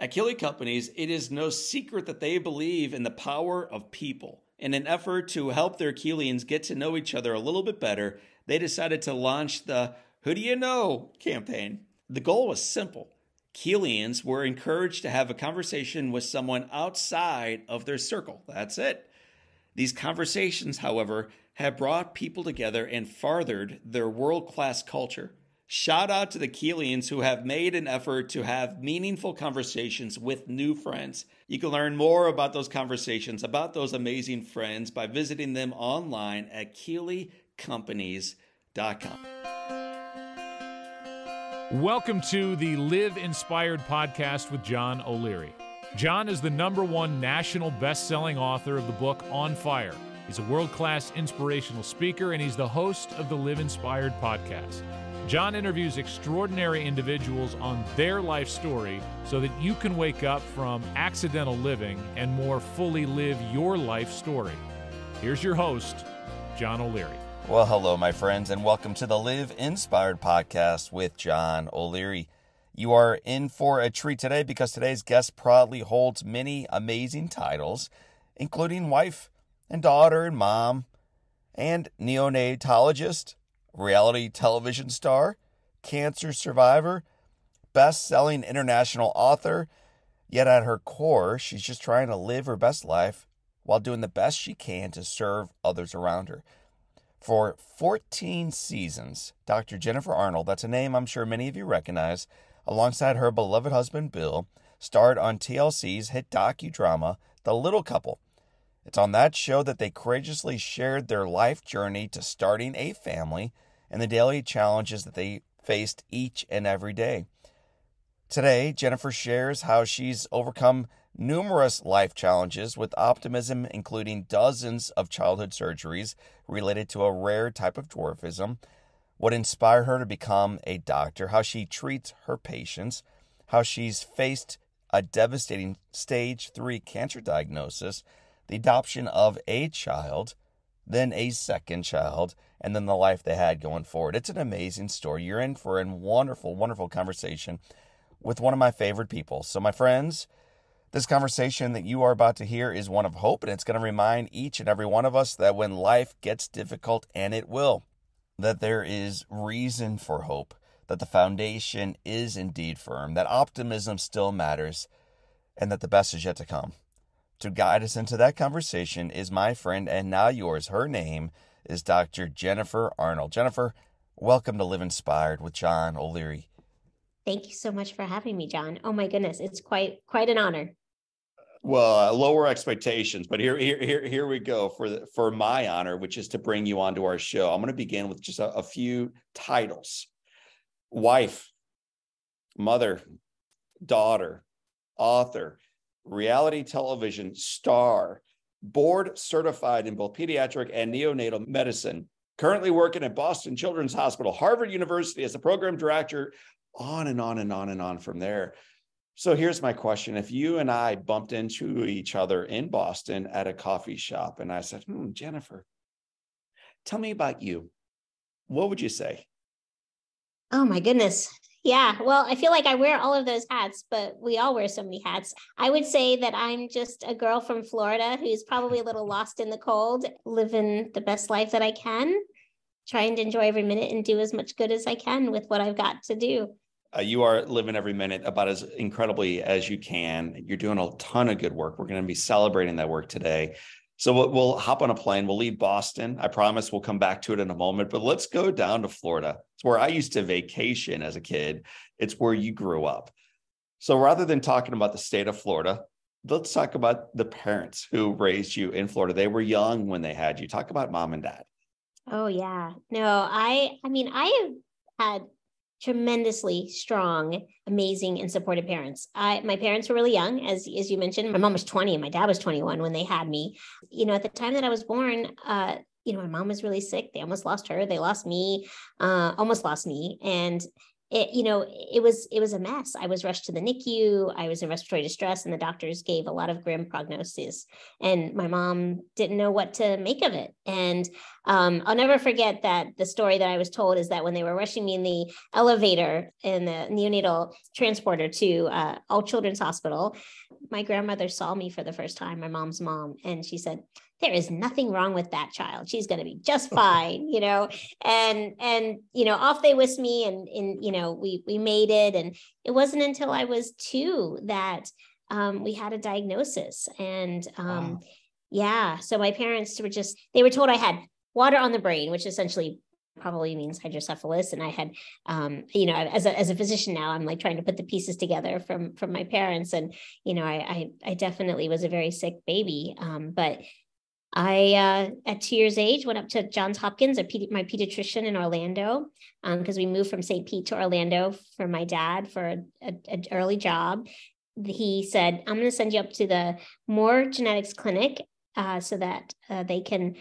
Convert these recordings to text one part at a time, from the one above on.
At Keeley Companies, it is no secret that they believe in the power of people. In an effort to help their Keelians get to know each other a little bit better, they decided to launch the Who Do You Know campaign. The goal was simple. Keelians were encouraged to have a conversation with someone outside of their circle. That's it. These conversations, however, have brought people together and farthered their world class culture. Shout out to the Keelians who have made an effort to have meaningful conversations with new friends. You can learn more about those conversations, about those amazing friends, by visiting them online at KeeleyCompanies.com. Welcome to the Live Inspired podcast with John O'Leary. John is the number one national best selling author of the book On Fire. He's a world class inspirational speaker, and he's the host of the Live Inspired podcast. John interviews extraordinary individuals on their life story so that you can wake up from accidental living and more fully live your life story. Here's your host, John O'Leary. Well, hello, my friends, and welcome to the Live Inspired podcast with John O'Leary. You are in for a treat today because today's guest proudly holds many amazing titles, including wife and daughter and mom, and neonatologist, reality television star, cancer survivor, best selling international author. Yet at her core, she's just trying to live her best life while doing the best she can to serve others around her. For 14 seasons, Dr. Jennifer Arnold, that's a name I'm sure many of you recognize, alongside her beloved husband Bill, starred on TLC's hit docudrama, The Little Couple. It's on that show that they courageously shared their life journey to starting a family and the daily challenges that they faced each and every day. Today, Jennifer shares how she's overcome numerous life challenges with optimism, including dozens of childhood surgeries related to a rare type of dwarfism, what inspired her to become a doctor, how she treats her patients, how she's faced a devastating stage 3 cancer diagnosis, the adoption of a child, then a second child, and then the life they had going forward. It's an amazing story. You're in for a wonderful, wonderful conversation with one of my favorite people. So, my friends, this conversation that you are about to hear is one of hope, and it's going to remind each and every one of us that when life gets difficult, and it will, that there is reason for hope, that the foundation is indeed firm, that optimism still matters, and that the best is yet to come. To guide us into that conversation is my friend and now yours. Her name is Dr. Jennifer Arnold. Jennifer, welcome to Live Inspired with John O'Leary. Thank you so much for having me, John. Oh my goodness, it's quite quite an honor. Well, uh, lower expectations, but here, here, here, here we go for the, for my honor, which is to bring you onto our show. I'm going to begin with just a, a few titles: wife, mother, daughter, author, reality television star, board certified in both pediatric and neonatal medicine. Currently working at Boston Children's Hospital, Harvard University as the program director, on and on and on and on from there. So here's my question. If you and I bumped into each other in Boston at a coffee shop and I said, hmm, Jennifer, tell me about you, what would you say? Oh my goodness. Yeah. Well, I feel like I wear all of those hats, but we all wear so many hats. I would say that I'm just a girl from Florida who's probably a little lost in the cold, living the best life that I can, trying to enjoy every minute and do as much good as I can with what I've got to do uh, you are living every minute about as incredibly as you can. You're doing a ton of good work. We're going to be celebrating that work today. So we'll, hop on a plane. We'll leave Boston. I promise we'll come back to it in a moment. But let's go down to Florida. It's where I used to vacation as a kid. It's where you grew up. So rather than talking about the state of Florida, let's talk about the parents who raised you in Florida. They were young when they had you. Talk about mom and dad. Oh yeah. No, I I mean I have had tremendously strong, amazing, and supportive parents. I my parents were really young, as as you mentioned. My mom was 20 and my dad was 21 when they had me. You know, at the time that I was born, uh, you know, my mom was really sick. They almost lost her. They lost me, uh, almost lost me. And it, you know, it was it was a mess. I was rushed to the NICU. I was in respiratory distress, and the doctors gave a lot of grim prognosis. And my mom didn't know what to make of it. And um, I'll never forget that the story that I was told is that when they were rushing me in the elevator in the neonatal transporter to uh, All Children's Hospital, my grandmother saw me for the first time, my mom's mom, and she said, there is nothing wrong with that child. She's going to be just fine you know? And and you know off they whisked me and and you know we we made it. And it wasn't until i was two that um, we had a diagnosis. And um, wow. yeah so my parents were just they were told i had water on the brain which essentially probably means hydrocephalus. And i had um, you know as a, as a physician now i'm like trying to put the pieces together from from my parents. And you know i i, I definitely was a very sick baby. Um, but I, uh, at two years age, went up to Johns Hopkins, my pediatrician in Orlando, because um, we moved from St. Pete to Orlando for my dad for an early job. He said, "I'm going to send you up to the Moore Genetics Clinic uh, so that uh, they can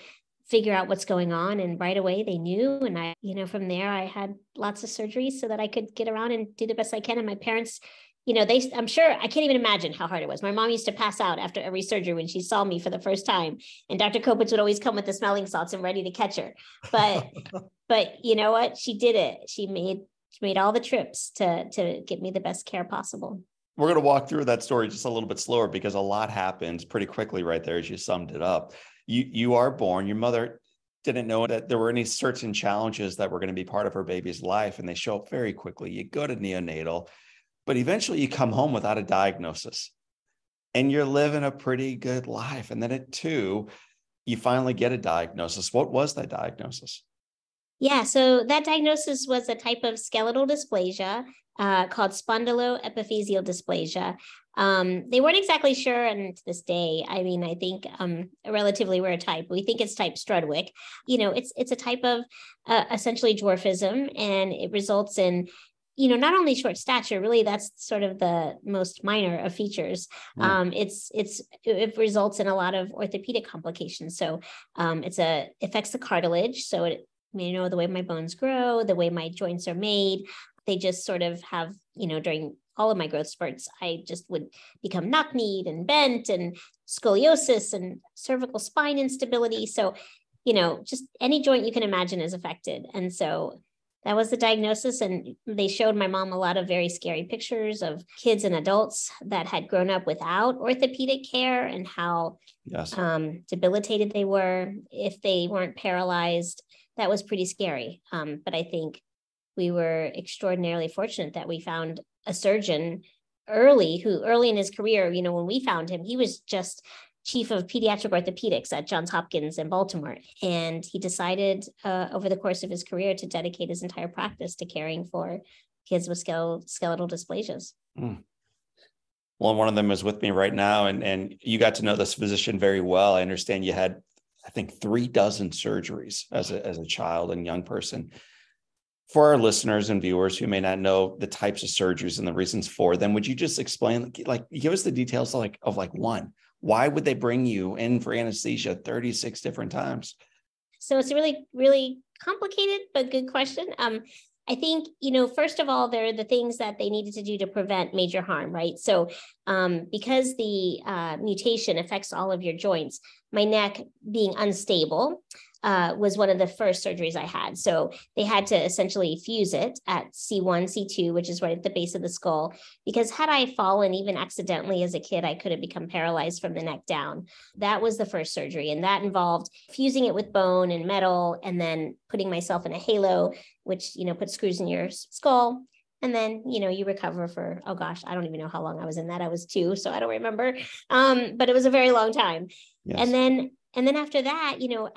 figure out what's going on." And right away, they knew. And I, you know, from there, I had lots of surgeries so that I could get around and do the best I can. And my parents you know, they, I'm sure, I can't even imagine how hard it was. My mom used to pass out after every surgery when she saw me for the first time. And Dr. Kopits would always come with the smelling salts and ready to catch her. But, but you know what? She did it. She made, she made all the trips to, to get me the best care possible. We're going to walk through that story just a little bit slower because a lot happens pretty quickly right there as you summed it up. You, you are born, your mother didn't know that there were any certain challenges that were going to be part of her baby's life and they show up very quickly. You go to neonatal but eventually you come home without a diagnosis and you're living a pretty good life. And then at two, you finally get a diagnosis. What was that diagnosis? Yeah, so that diagnosis was a type of skeletal dysplasia uh, called spondyloepiphyseal dysplasia. Um, they weren't exactly sure, and to this day, I mean, I think um, a relatively rare type. We think it's type Strudwick. You know, it's it's a type of uh, essentially dwarfism, and it results in you know not only short stature really that's sort of the most minor of features. Mm. um, it's it's it results in a lot of orthopedic complications. So um, it's a affects the cartilage. So it you know the way my bones grow the way my joints are made they just sort of have you know during all of my growth spurts i just would become knock-kneed and bent and scoliosis and cervical spine instability. So you know just any joint you can imagine is affected. And so that was the diagnosis and they showed my mom a lot of very scary pictures of kids and adults that had grown up without orthopedic care and how yes. um, debilitated they were if they weren't paralyzed that was pretty scary um, but i think we were extraordinarily fortunate that we found a surgeon early who early in his career you know when we found him he was just chief of pediatric orthopedics at Johns Hopkins in Baltimore. And he decided uh, over the course of his career to dedicate his entire practice to caring for kids with skeletal, skeletal dysplasias. Mm. Well, one of them is with me right now, and, and you got to know this physician very well. I understand you had, I think, three dozen surgeries as a, as a child and young person. For our listeners and viewers who may not know the types of surgeries and the reasons for them, would you just explain, like, give us the details, like of like one, why would they bring you in for anesthesia 36 different times? So it's a really, really complicated but good question. Um, I think, you know, first of all, there are the things that they needed to do to prevent major harm, right? So, um, because the uh, mutation affects all of your joints, my neck being unstable, uh, was one of the first surgeries I had. So they had to essentially fuse it at C1, C2, which is right at the base of the skull. Because had I fallen even accidentally as a kid, I could have become paralyzed from the neck down. That was the first surgery. And that involved fusing it with bone and metal and then putting myself in a halo, which, you know, put screws in your skull. And then, you know, you recover for, oh gosh, I don't even know how long I was in that. I was two, so I don't remember. Um, but it was a very long time. Yes. And then and then after that, you know,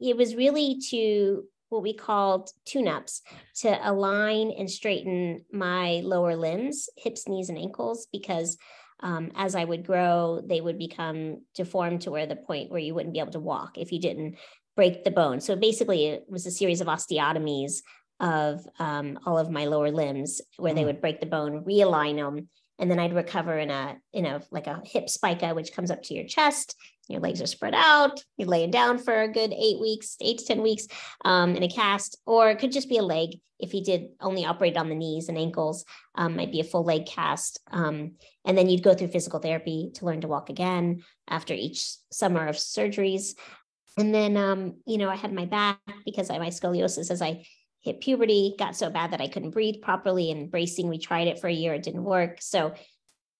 it was really to what we called tune-ups to align and straighten my lower limbs, hips, knees, and ankles, because um, as I would grow, they would become deformed to where the point where you wouldn't be able to walk if you didn't break the bone. So basically, it was a series of osteotomies of um, all of my lower limbs where mm. they would break the bone, realign them, and then I'd recover in a you know like a hip spica, which comes up to your chest. Your legs are spread out. You're laying down for a good eight weeks, eight to ten weeks, um, in a cast, or it could just be a leg. If he did only operate on the knees and ankles, um, might be a full leg cast. Um, and then you'd go through physical therapy to learn to walk again after each summer of surgeries. And then, um, you know, I had my back because I my scoliosis as I hit puberty, got so bad that I couldn't breathe properly. And bracing, we tried it for a year, it didn't work. So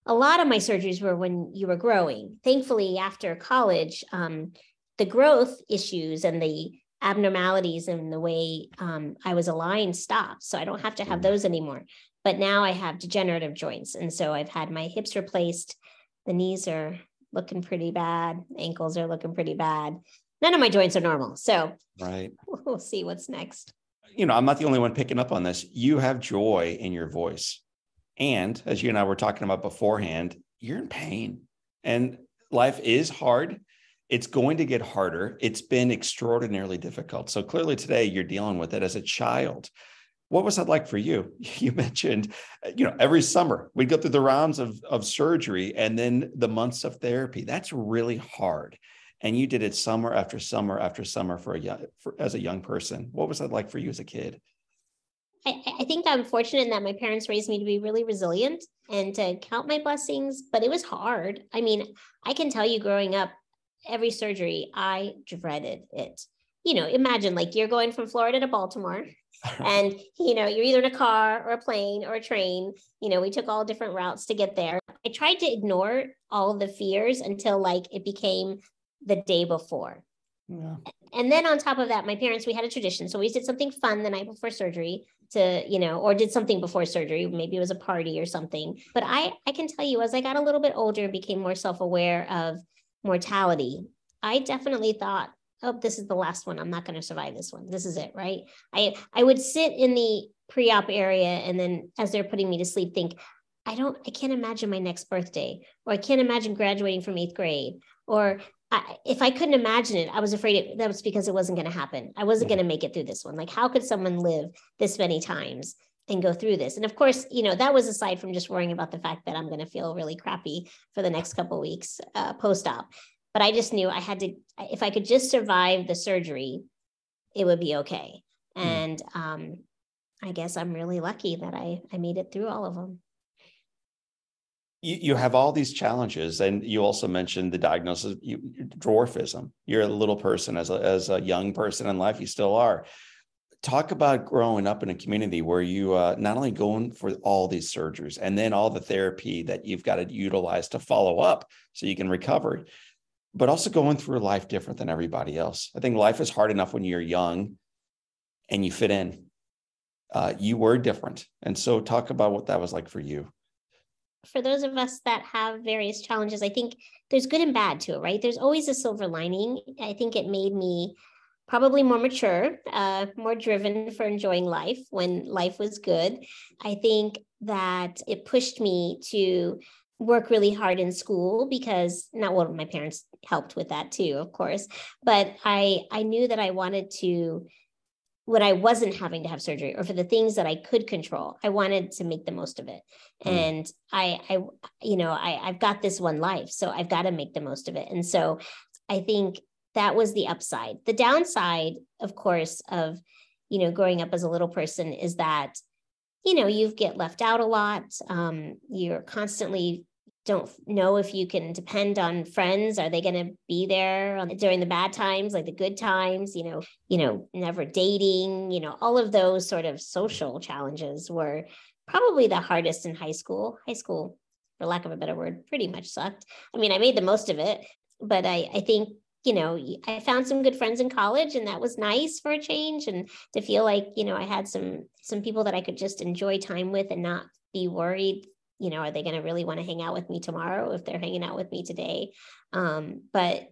a lot of my surgeries were when you were growing. Thankfully, after college, um, the growth issues and the abnormalities and the way um, I was aligned stopped. So I don't have to have those anymore. But now I have degenerative joints. And so I've had my hips replaced. The knees are looking pretty bad. Ankles are looking pretty bad. None of my joints are normal. So right. we'll see what's next you know, I'm not the only one picking up on this. You have joy in your voice. And as you and I were talking about beforehand, you're in pain and life is hard. It's going to get harder. It's been extraordinarily difficult. So clearly today you're dealing with it as a child. What was that like for you? You mentioned, you know, every summer we'd go through the rounds of, of surgery and then the months of therapy. That's really hard and you did it summer after summer after summer for a young for, as a young person what was that like for you as a kid I, I think i'm fortunate in that my parents raised me to be really resilient and to count my blessings but it was hard. I mean i can tell you growing up every surgery i dreaded it. You know imagine like you're going from florida to baltimore and you know you're either in a car or a plane or a train. You know we took all different routes to get there. I tried to ignore all of the fears until like it became the day before. And then on top of that, my parents, we had a tradition. So we did something fun the night before surgery to, you know, or did something before surgery. Maybe it was a party or something. But I, I can tell you, as I got a little bit older and became more self-aware of mortality, I definitely thought, oh, this is the last one. I'm not going to survive this one. This is it, right? I, I would sit in the pre-op area and then as they're putting me to sleep, think, I don't, I can't imagine my next birthday, or I can't imagine graduating from eighth grade, or I, if I couldn't imagine it, I was afraid it, that was because it wasn't going to happen. I wasn't going to make it through this one. Like, how could someone live this many times and go through this? And of course, you know, that was aside from just worrying about the fact that I'm going to feel really crappy for the next couple weeks uh, post op. But I just knew I had to, if I could just survive the surgery, it would be okay. Mm. And um, I guess I'm really lucky that I I made it through all of them you, you have all these challenges and you also mentioned the diagnosis you, dwarfism. You're a little person as a, as a young person in life you still are. Talk about growing up in a community where you uh, not only going for all these surgeries and then all the therapy that you've got to utilize to follow up so you can recover but also going through life different than everybody else. I think life is hard enough when you're young and you fit in. Uh, you were different. And so talk about what that was like for you for those of us that have various challenges, I think there's good and bad to it, right? There's always a silver lining. I think it made me probably more mature, uh, more driven for enjoying life when life was good. I think that it pushed me to work really hard in school because not one of my parents helped with that too, of course, but I I knew that I wanted to when I wasn't having to have surgery or for the things that I could control, I wanted to make the most of it. Mm. And I, I, you know, I, I've got this one life, so I've got to make the most of it. And so I think that was the upside. The downside, of course, of, you know, growing up as a little person is that, you know, you get left out a lot. Um, you're constantly don't know if you can depend on friends. Are they going to be there during the bad times like the good times you know you know never dating you know all of those sort of social challenges were probably the hardest in high school. High school for lack of a better word pretty much sucked. I mean i made the most of it but i i think you know i found some good friends in college and that was nice for a change and to feel like you know i had some some people that i could just enjoy time with and not be worried you know, are they going to really want to hang out with me tomorrow if they're hanging out with me today? Um, but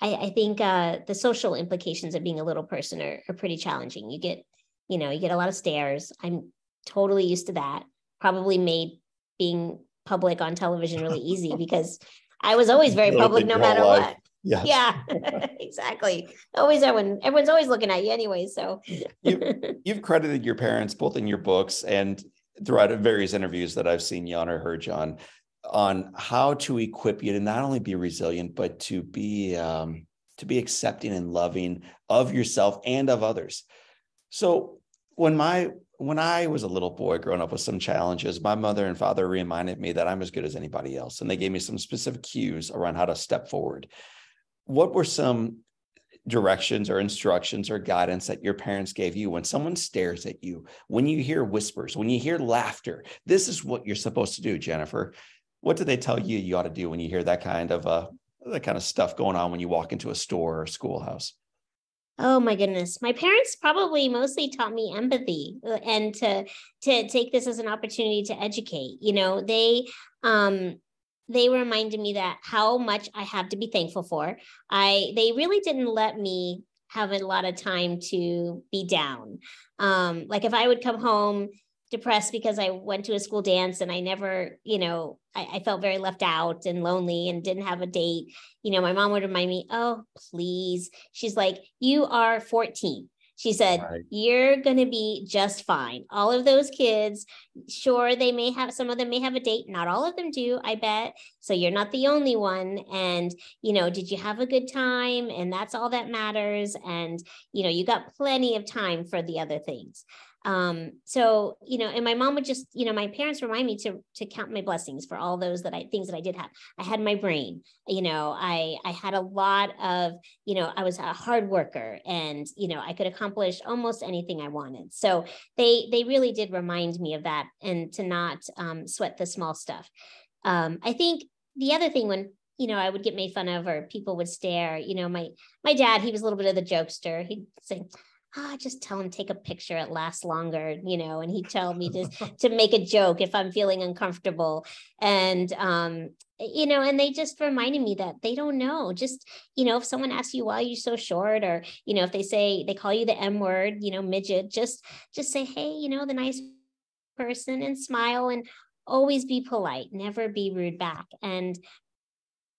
I, I think uh, the social implications of being a little person are, are pretty challenging. You get, you know, you get a lot of stares. I'm totally used to that. Probably made being public on television really easy because I was always very public no matter life. what. Yes. Yeah, exactly. Always everyone, everyone's always looking at you anyway. So you, you've credited your parents both in your books and throughout various interviews that I've seen you on or heard you on, on how to equip you to not only be resilient, but to be um, to be accepting and loving of yourself and of others. So when my when I was a little boy growing up with some challenges, my mother and father reminded me that I'm as good as anybody else. And they gave me some specific cues around how to step forward. What were some directions or instructions or guidance that your parents gave you when someone stares at you, when you hear whispers, when you hear laughter? This is what you're supposed to do, Jennifer. What do they tell you you ought to do when you hear that kind of uh, that kind of stuff going on when you walk into a store or schoolhouse? Oh my goodness. My parents probably mostly taught me empathy uh, and to to take this as an opportunity to educate. You know, they um they reminded me that how much I have to be thankful for. I they really didn't let me have a lot of time to be down. Um like if I would come home depressed because I went to a school dance and I never, you know, I, I, felt very left out and lonely and didn't have a date. You know, my mom would remind me, oh, please. She's like, you are 14. She said, right. You're going to be just fine. All of those kids, sure, they may have, some of them may have a date. Not all of them do, I bet. So you're not the only one. And, you know, did you have a good time? And that's all that matters. And, you know, you got plenty of time for the other things um so you know and my mom would just you know my parents remind me to to count my blessings for all those that i things that i did have i had my brain you know i i had a lot of you know i was a hard worker and you know i could accomplish almost anything i wanted so they they really did remind me of that and to not um, sweat the small stuff um i think the other thing when you know, I would get made fun of or people would stare. You know, my my dad, he was a little bit of the jokester. He'd say, ah, just tell him take a picture. It lasts longer, you know. And he'd tell me to to make a joke if I'm feeling uncomfortable, and um, you know, and they just reminded me that they don't know. Just you know, if someone asks you why you're so short, or you know, if they say they call you the M word, you know, midget, just just say, hey, you know, the nice person, and smile and always be polite, never be rude back, and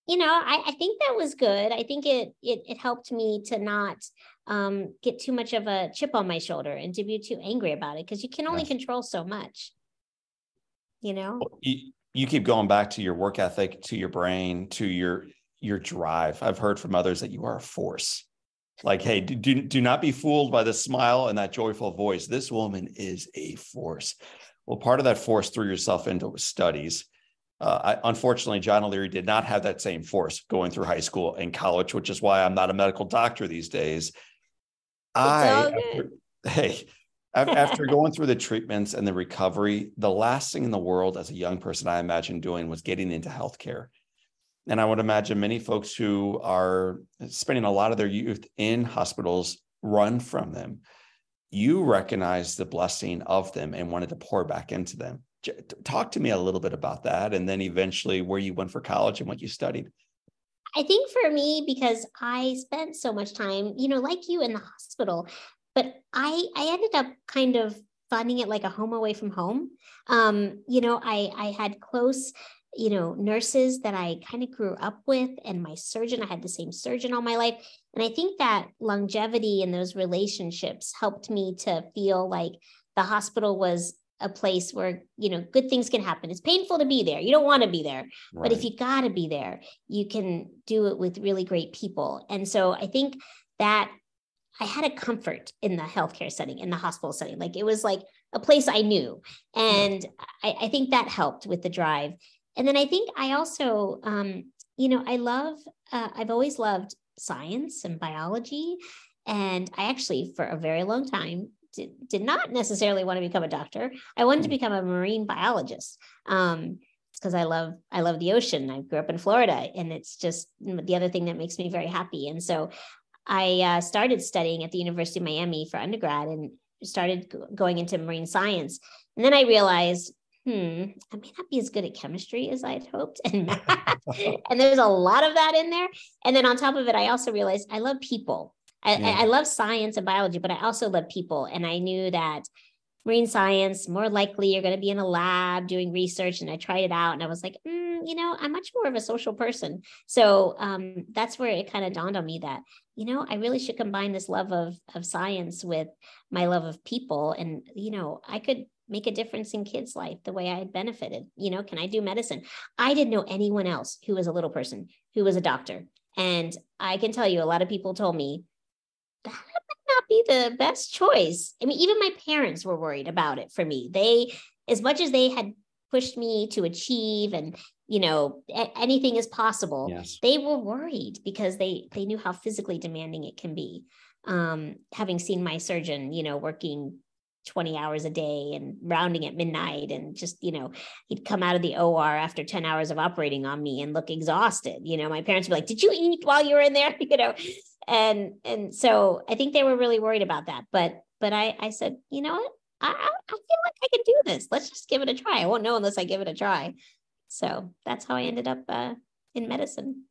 you know, I, I think that was good. I think it it it helped me to not um, get too much of a chip on my shoulder and to be too angry about it because you can only yes. control so much. You know, you, you keep going back to your work ethic, to your brain, to your your drive. I've heard from others that you are a force. Like, hey, do, do not be fooled by the smile and that joyful voice. This woman is a force. Well, part of that force threw yourself into studies. Uh, I, unfortunately, John O'Leary did not have that same force going through high school and college, which is why I'm not a medical doctor these days. I, after, hey, after going through the treatments and the recovery, the last thing in the world as a young person I imagine doing was getting into healthcare. And I would imagine many folks who are spending a lot of their youth in hospitals run from them. You recognize the blessing of them and wanted to pour back into them. Talk to me a little bit about that. And then eventually where you went for college and what you studied. I think for me, because I spent so much time, you know, like you in the hospital, but I I ended up kind of finding it like a home away from home. Um, you know, I I had close you know nurses that i kind of grew up with and my surgeon i had the same surgeon all my life and i think that longevity in those relationships helped me to feel like the hospital was a place where you know good things can happen. It's painful to be there. You don't want to be there right. but if you got to be there you can do it with really great people. And so i think that i had a comfort in the healthcare setting in the hospital setting. Like it was like a place i knew and I, I, think that helped with the drive. And then i think i also um, you know i love uh, i've always loved science and biology and i actually for a very long time did, did not necessarily want to become a doctor. I wanted to hmm. become a marine biologist. Um, because I love I love the ocean. I grew up in Florida, and it's just the other thing that makes me very happy. And so, I uh, started studying at the University of Miami for undergrad, and started going into marine science. And then I realized, hmm, I may not be as good at chemistry as I'd hoped, and math. and there's a lot of that in there. And then on top of it, I also realized I love people. I, yeah. I, love science and biology, but I also love people. And I knew that marine science, more likely you're going to be in a lab doing research. And I tried it out and I was like, mm, you know, I'm much more of a social person. So um, that's where it kind of dawned on me that, you know, I really should combine this love of, of science with my love of people. And, you know, I could make a difference in kids' life the way I had benefited? You know, can I do medicine? I didn't know anyone else who was a little person who was a doctor. And I can tell you, a lot of people told me that might not be the best choice. I mean, even my parents were worried about it for me. They, as much as they had pushed me to achieve and you know anything is possible yes. they were worried because they they knew how physically demanding it can be um having seen my surgeon you know working 20 hours a day and rounding at midnight and just you know he'd come out of the OR after 10 hours of operating on me and look exhausted you know my parents would be like did you eat while you were in there you know and and so I think they were really worried about that but but I I said you know what? I I feel like I can do this. Let's just give it a try. I won't know unless I give it a try. So that's how I ended up uh, in medicine.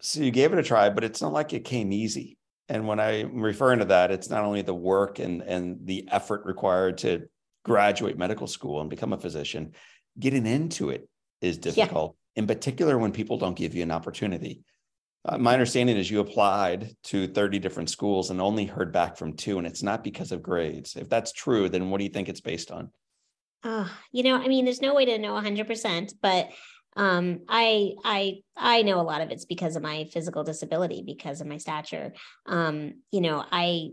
So you gave it a try but it's not like it came easy. And when I'm referring to that, it's not only the work and, and the effort required to graduate medical school and become a physician, getting into it is difficult, yeah. in particular when people don't give you an opportunity. Uh, my understanding is you applied to 30 different schools and only heard back from two, and it's not because of grades. If that's true, then what do you think it's based on? Uh, you know, I mean, there's no way to know 100%, but um i i i know a lot of it's because of my physical disability because of my stature um you know i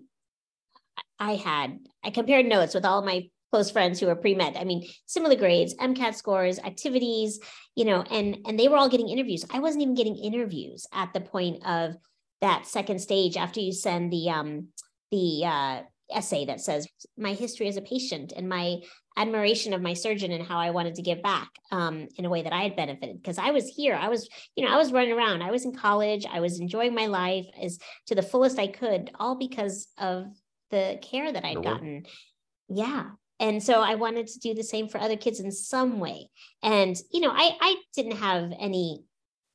i had i compared notes with all my close friends who were pre-med i mean similar grades mcat scores activities you know and and they were all getting interviews i wasn't even getting interviews at the point of that second stage after you send the um the uh essay that says my history as a patient and my admiration of my surgeon and how I wanted to give back um, in a way that I had benefited because I was here. I was, you know, I was running around. I was in college. I was enjoying my life as to the fullest I could, all because of the care that I'd gotten. Yeah. And so I wanted to do the same for other kids in some way. And, you know, I I didn't have any,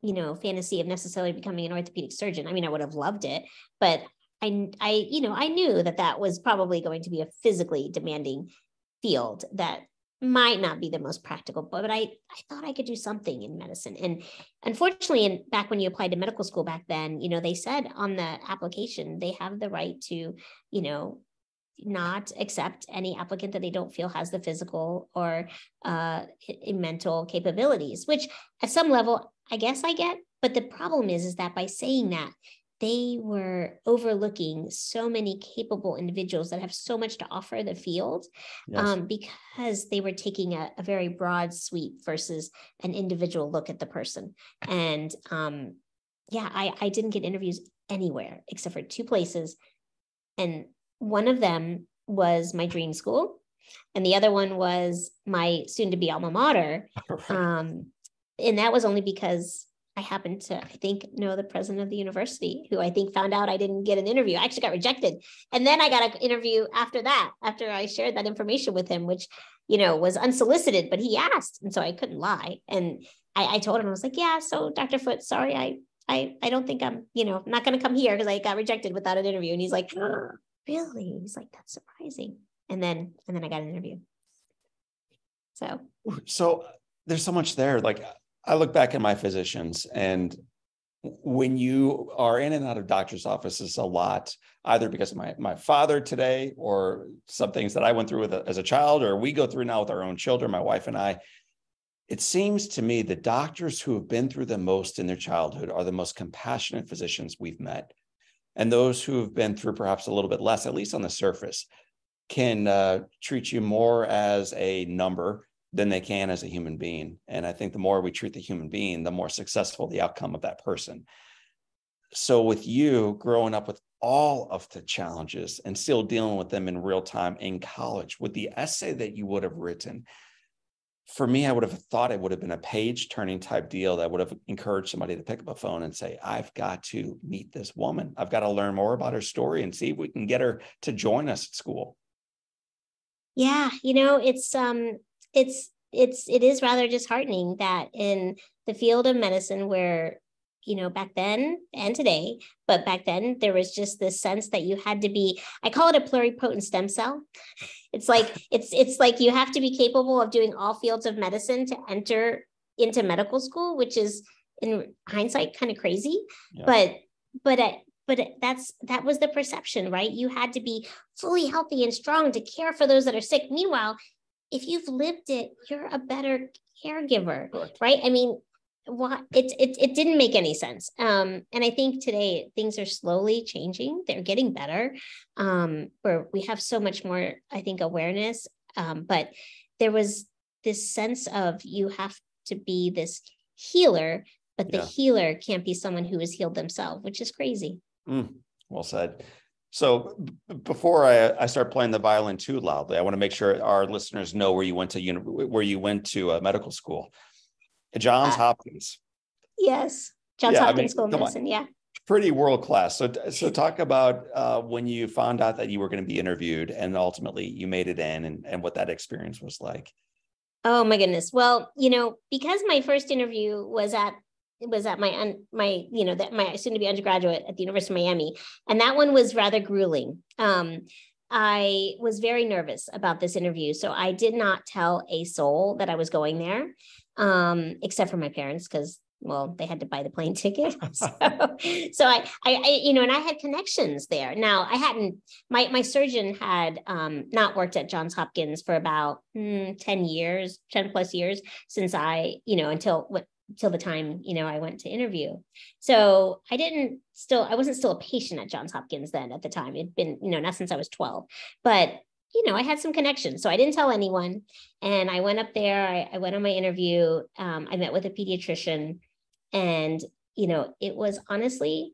you know, fantasy of necessarily becoming an orthopedic surgeon. I mean, I would have loved it, but I, I, you know, I knew that that was probably going to be a physically demanding field that might not be the most practical, but, I, I thought I could do something in medicine. And unfortunately, and back when you applied to medical school back then, you know, they said on the application, they have the right to, you know, not accept any applicant that they don't feel has the physical or uh, mental capabilities, which at some level, I guess I get. But the problem is, is that by saying that, they were overlooking so many capable individuals that have so much to offer the field yes. um, because they were taking a, a, very broad sweep versus an individual look at the person. And um, yeah, I, I didn't get interviews anywhere except for two places. And one of them was my dream school, and the other one was my soon to be alma mater. Um, and that was only because I happened to, I think, know the president of the university who I think found out I didn't get an interview. I actually got rejected. And then I got an interview after that, after I shared that information with him, which, you know, was unsolicited, but he asked. And so I couldn't lie. And I, I told him, I was like, yeah, so Dr. Foote, sorry, I, I, I don't think I'm, you know, not going to come here because I got rejected without an interview. And he's like, really? He's like, that's surprising. And then, and then I got an interview. So, so uh, there's so much there. Like I look back at my physicians and when you are in and out of doctor's offices a lot, either because of my, my father today or some things that I went through with a, as a child, or we go through now with our own children, my wife and I, it seems to me the doctors who have been through the most in their childhood are the most compassionate physicians we've met. And those who have been through perhaps a little bit less, at least on the surface, can uh, treat you more as a number than they can as a human being. And I think the more we treat the human being, the more successful the outcome of that person. So, with you growing up with all of the challenges and still dealing with them in real time in college, with the essay that you would have written, for me, I would have thought it would have been a page turning type deal that would have encouraged somebody to pick up a phone and say, I've got to meet this woman. I've got to learn more about her story and see if we can get her to join us at school. Yeah, you know, it's um it's it's it is rather disheartening that in the field of medicine where you know back then and today but back then there was just this sense that you had to be i call it a pluripotent stem cell it's like it's it's like you have to be capable of doing all fields of medicine to enter into medical school which is in hindsight kind of crazy yeah. but but uh, but that's that was the perception right you had to be fully healthy and strong to care for those that are sick meanwhile if you've lived it, you're a better caregiver, right? I mean, why it, it it didn't make any sense. Um and i think today things are slowly changing. They're getting better. Um where we have so much more i think awareness. Um but there was this sense of you have to be this healer but the yeah. healer can't be someone who has healed themselves which is crazy. Mm, well said. So b- before I, I start playing the violin too loudly i want to make sure our listeners know where you went to uni- where you went to uh, medical school Johns uh, Hopkins. Yes, Johns yeah, Hopkins I mean, School of Medicine. Yeah. Pretty world class. So, so talk about uh, when you found out that you were going to be interviewed, and ultimately you made it in, and and what that experience was like. Oh my goodness. Well, you know, because my first interview was at was at my un, my you know that my soon to be undergraduate at the University of Miami, and that one was rather grueling. Um, I was very nervous about this interview, so I did not tell a soul that I was going there um, except for my parents because well they had to buy the plane ticket. So, so I, I, I you know and i had connections there. Now i hadn't my my surgeon had um not worked at johns hopkins for about mm, 10 years 10 plus years since i you know until what till the time you know i went to interview. So i didn't still i wasn't still a patient at johns hopkins then at the time. It'd been you know not since i was 12 but you know, I had some connections. So I didn't tell anyone. And I went up there, I, I went on my interview. Um, I met with a pediatrician. And, you know, it was honestly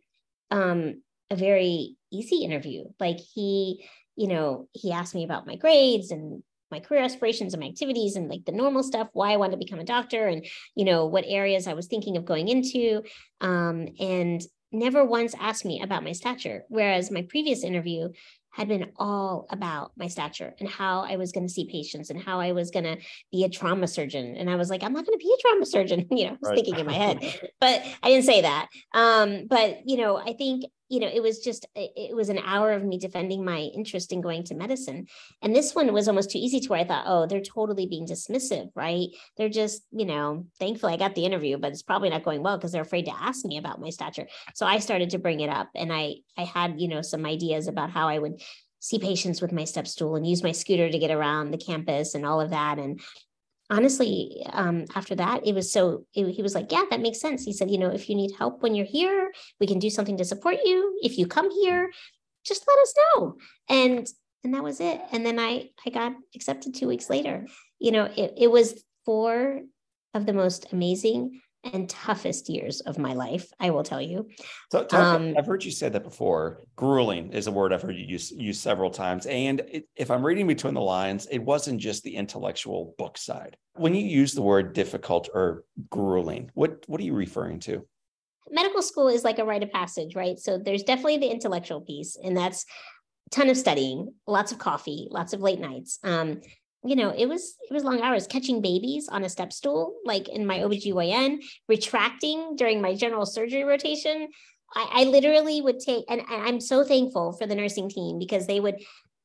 um, a very easy interview. Like he, you know, he asked me about my grades and my career aspirations and my activities and like the normal stuff, why I wanted to become a doctor and, you know, what areas I was thinking of going into. Um, and never once asked me about my stature. Whereas my previous interview, had been all about my stature and how I was going to see patients and how I was going to be a trauma surgeon. And I was like, I'm not going to be a trauma surgeon, you know, I was right. thinking in my head, but I didn't say that. Um, but, you know, I think you know, it was just, it was an hour of me defending my interest in going to medicine. And this one was almost too easy to where I thought, oh, they're totally being dismissive, right? They're just, you know, thankfully I got the interview, but it's probably not going well because they're afraid to ask me about my stature. So I started to bring it up and I, I had, you know, some ideas about how I would see patients with my step stool and use my scooter to get around the campus and all of that. And honestly, um, after that, it was so, it, he was like, yeah, that makes sense. He said, you know, if you need help when you're here, we can do something to support you. If you come here, just let us know. And, and that was it. And then I, I got accepted two weeks later. You know, it, it was four of the most amazing and toughest years of my life, I will tell you. So, um, I've heard you say that before. Grueling is a word I've heard you use, use several times. And it, if I'm reading between the lines, it wasn't just the intellectual book side. When you use the word difficult or grueling, what, what are you referring to? Medical school is like a rite of passage, right? So there's definitely the intellectual piece, and that's ton of studying, lots of coffee, lots of late nights. Um, you know, it was it was long hours catching babies on a step stool, like in my OBGYN, retracting during my general surgery rotation. I, I literally would take and, and I'm so thankful for the nursing team because they would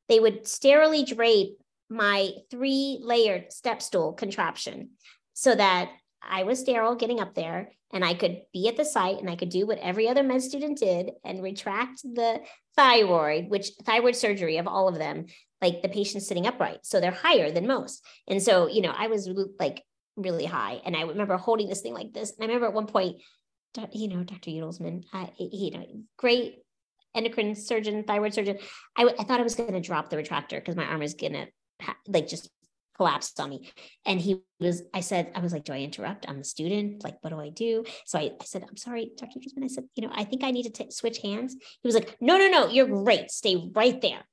they would sterilely drape my three layered step stool contraption so that I was sterile getting up there and I could be at the site and I could do what every other med student did and retract the thyroid, which thyroid surgery of all of them like the patient's sitting upright. So they're higher than most. And so, you know, I was like really high. And I remember holding this thing like this. And I remember at one point, you know, Dr. Udelsman, uh, you know, great endocrine surgeon, thyroid surgeon. I, I thought I was going to drop the retractor because my arm is going to like just collapsed on me. And he was, I said, I was like, do I interrupt? I'm a student. Like, what do I do? So I, I said, I'm sorry, Dr. Udelsman. I said, you know, I think I need to t- switch hands. He was like, no, no, no, you're great. Stay right there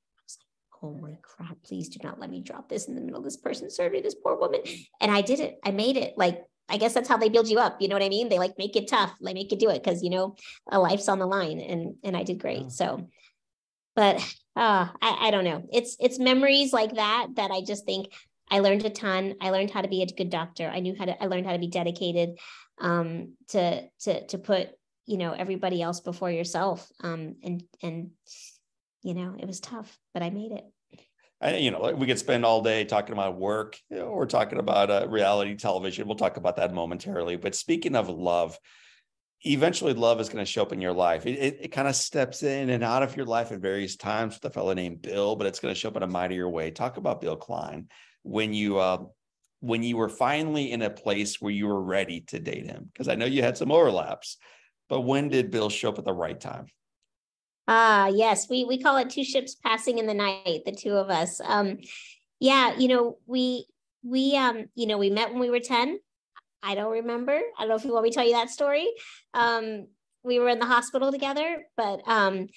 oh my crap, please do not let me drop this in the middle of this person's surgery, this poor woman. And I did it. I made it. Like, I guess that's how they build you up. You know what I mean? They like make it tough, like make you do it because you know a life's on the line. And and I did great. So, but uh, I, I don't know. It's it's memories like that that I just think I learned a ton. I learned how to be a good doctor. I knew how to. I learned how to be dedicated um, to to to put you know everybody else before yourself. Um, and and you know it was tough, but I made it. You know, we could spend all day talking about work you know, or talking about uh, reality television. We'll talk about that momentarily. But speaking of love, eventually love is going to show up in your life. It, it, it kind of steps in and out of your life at various times with a fellow named Bill, but it's going to show up in a mightier way. Talk about Bill Klein. when you uh, when you were finally in a place where you were ready to date him? Because I know you had some overlaps, but when did Bill show up at the right time? Ah, yes, we we call it two ships passing in the night, the two of us. Um, yeah, you know, we we um, you know, we met when we were 10. I don't remember. I don't know if you want me to tell you that story. Um, we were in the hospital together, but um,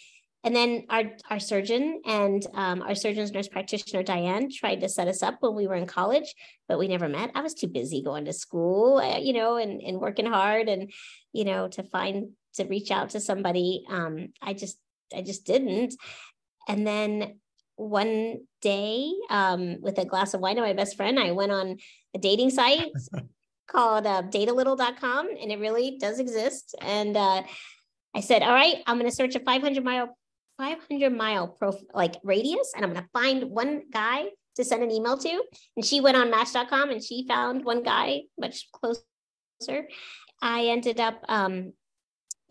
and then our our surgeon and um, our surgeon's nurse practitioner Diane tried to set us up when we were in college, but we never met. I was too busy going to school, uh, you know, and and working hard, and you know, to find to reach out to somebody. Um, I just I just didn't. And then one day, um, with a glass of wine and my best friend, I went on a dating site called uh, datealittle.com, and it really does exist. And uh, I said, all right, I'm going to search a 500 mile 500 mile prof like radius, and I'm going to find one guy to send an email to. And she went on Match.com and she found one guy much closer. I ended up um,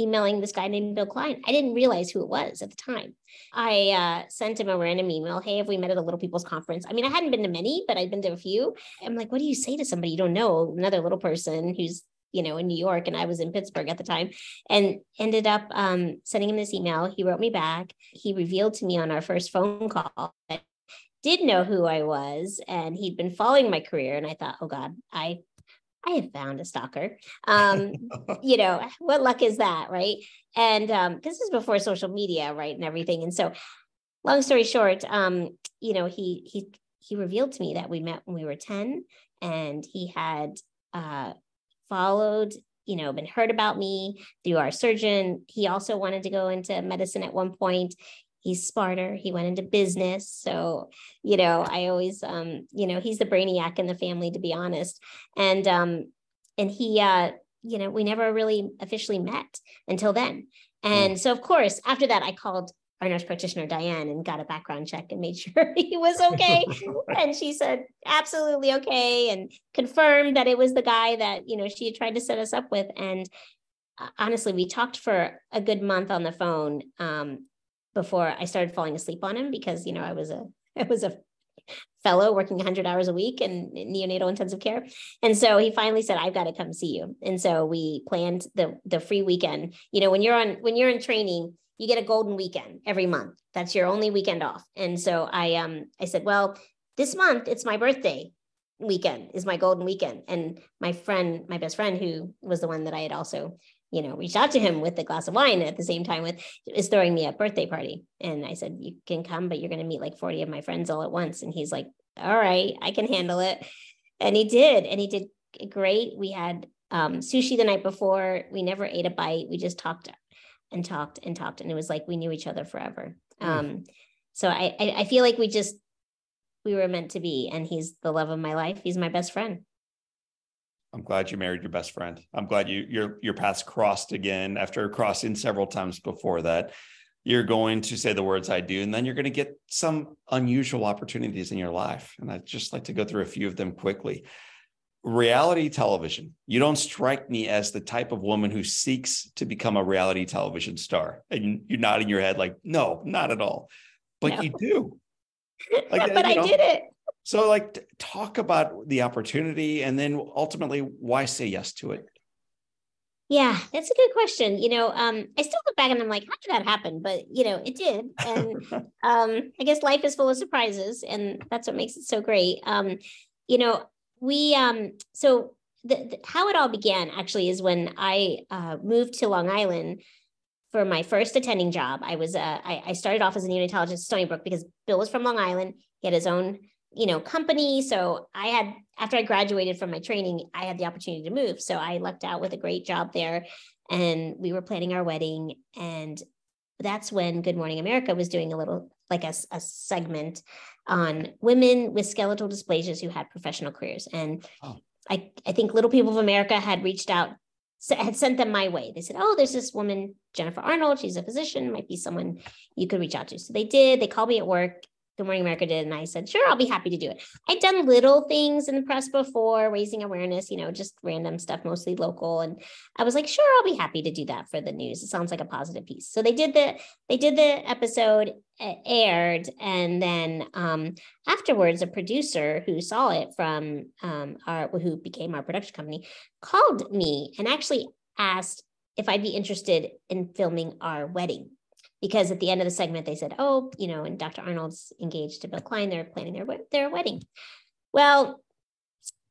emailing this guy named Bill Klein. I didn't realize who it was at the time. I uh, sent him a random email. Hey, have we met at a Little People's Conference? I mean, I hadn't been to many, but I'd been to a few. I'm like, what do you say to somebody you don't know? Another little person who's you know in New York, and I was in Pittsburgh at the time, and ended up um, sending him this email. He wrote me back. He revealed to me on our first phone call that did know who I was and he'd been following my career. And I thought, oh God, I I have found a stalker. Um, you know, what luck is that, right? And um, this is before social media, right, and everything. And so, long story short, um, you know, he he he revealed to me that we met when we were ten, and he had uh, followed, you know, been heard about me through our surgeon. He also wanted to go into medicine at one point he's smarter he went into business. So you know i always um you know he's the brainiac in the family to be honest. And um and he uh you know we never really officially met until then. And mm. so of course after that i called our nurse practitioner diane and got a background check and made sure he was okay. And she said absolutely okay and confirmed that it was the guy that you know she had tried to set us up with. And uh, honestly we talked for a good month on the phone um, before I started falling asleep on him because you know I was a I was a fellow working 100 hours a week in, neonatal intensive care. And so he finally said i've got to come see you. And so we planned the the free weekend. You know when you're on when you're in training you get a golden weekend every month. That's your only weekend off. And so i um i said well this month it's my birthday weekend is my golden weekend. And my friend my best friend who was the one that i had also you know, reached out to him with a glass of wine at the same time with is throwing me a birthday party. And I said, you can come, but you're going to meet like 40 of my friends all at once. And he's like, all right, I can handle it. And he did. And he did great. We had um, sushi the night before. We never ate a bite. We just talked and talked and talked. And it was like we knew each other forever. Mm. Um, so I, I, I feel like we just, we were meant to be. And he's the love of my life. He's my best friend. I'm glad you married your best friend. I'm glad you your your paths crossed again after crossing several times before that. You're going to say the words I do, and then you're going to get some unusual opportunities in your life. And I'd just like to go through a few of them quickly. Reality television. You don't strike me as the type of woman who seeks to become a reality television star. And you're nodding your head like, no, not at all. But no. you do. Like, but you know, I did it. So, like, talk about the opportunity and then ultimately why say yes to it? Yeah, that's a good question. You know, um, I still look back and I'm like, how did that happen? But you know, it did. And um, I guess life is full of surprises, and that's what makes it so great. Um, you know, we um, so the, the, how it all began actually is when I uh, moved to Long Island for my first attending job. I was uh, I, I started off as a neonatologist at Stony Brook because Bill was from Long Island. He had his own you know company. So i had after i graduated from my training i had the opportunity to move. So i lucked out with a great job there and we were planning our wedding and that's when good morning america was doing a little like a, a segment on women with skeletal dysplasias who had professional careers. And oh. I, I think little people of america had reached out had sent them my way. They said oh there's this woman jennifer arnold. She's a physician. Might be someone you could reach out to. So they did. They called me at work Good Morning America did. And I said, sure, I'll be happy to do it. I'd done little things in the press before, raising awareness, you know, just random stuff, mostly local. And I was like, sure, I'll be happy to do that for the news. It sounds like a positive piece. So they did the they did the episode aired. And then um, afterwards, a producer who saw it from um, our who became our production company called me and actually asked if I'd be interested in filming our wedding because at the end of the segment they said, "Oh, you know," and Dr. Arnold's engaged to Bill Klein. They're planning their their wedding. Well,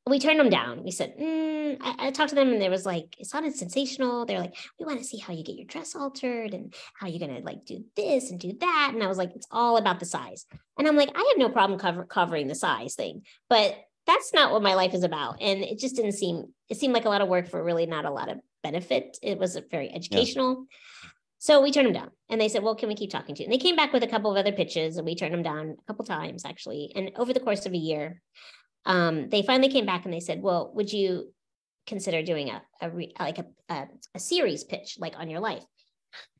we turned them down. We said, mm, I, I, talked to them and there was like, it sounded sensational. They're like, we want to see how you get your dress altered and how you're going to like do this and do that. And I was like, it's all about the size. And I'm like, I have no problem cover, covering the size thing, but that's not what my life is about. And it just didn't seem, it seemed like a lot of work for really not a lot of benefit. It was a very educational. Yeah. So we turned them down and they said, well, can we keep talking to you? And they came back with a couple of other pitches and we turned them down a couple times actually. And over the course of a year, um, they finally came back and they said, well, would you consider doing a, a re, like a, a, a series pitch like on your life?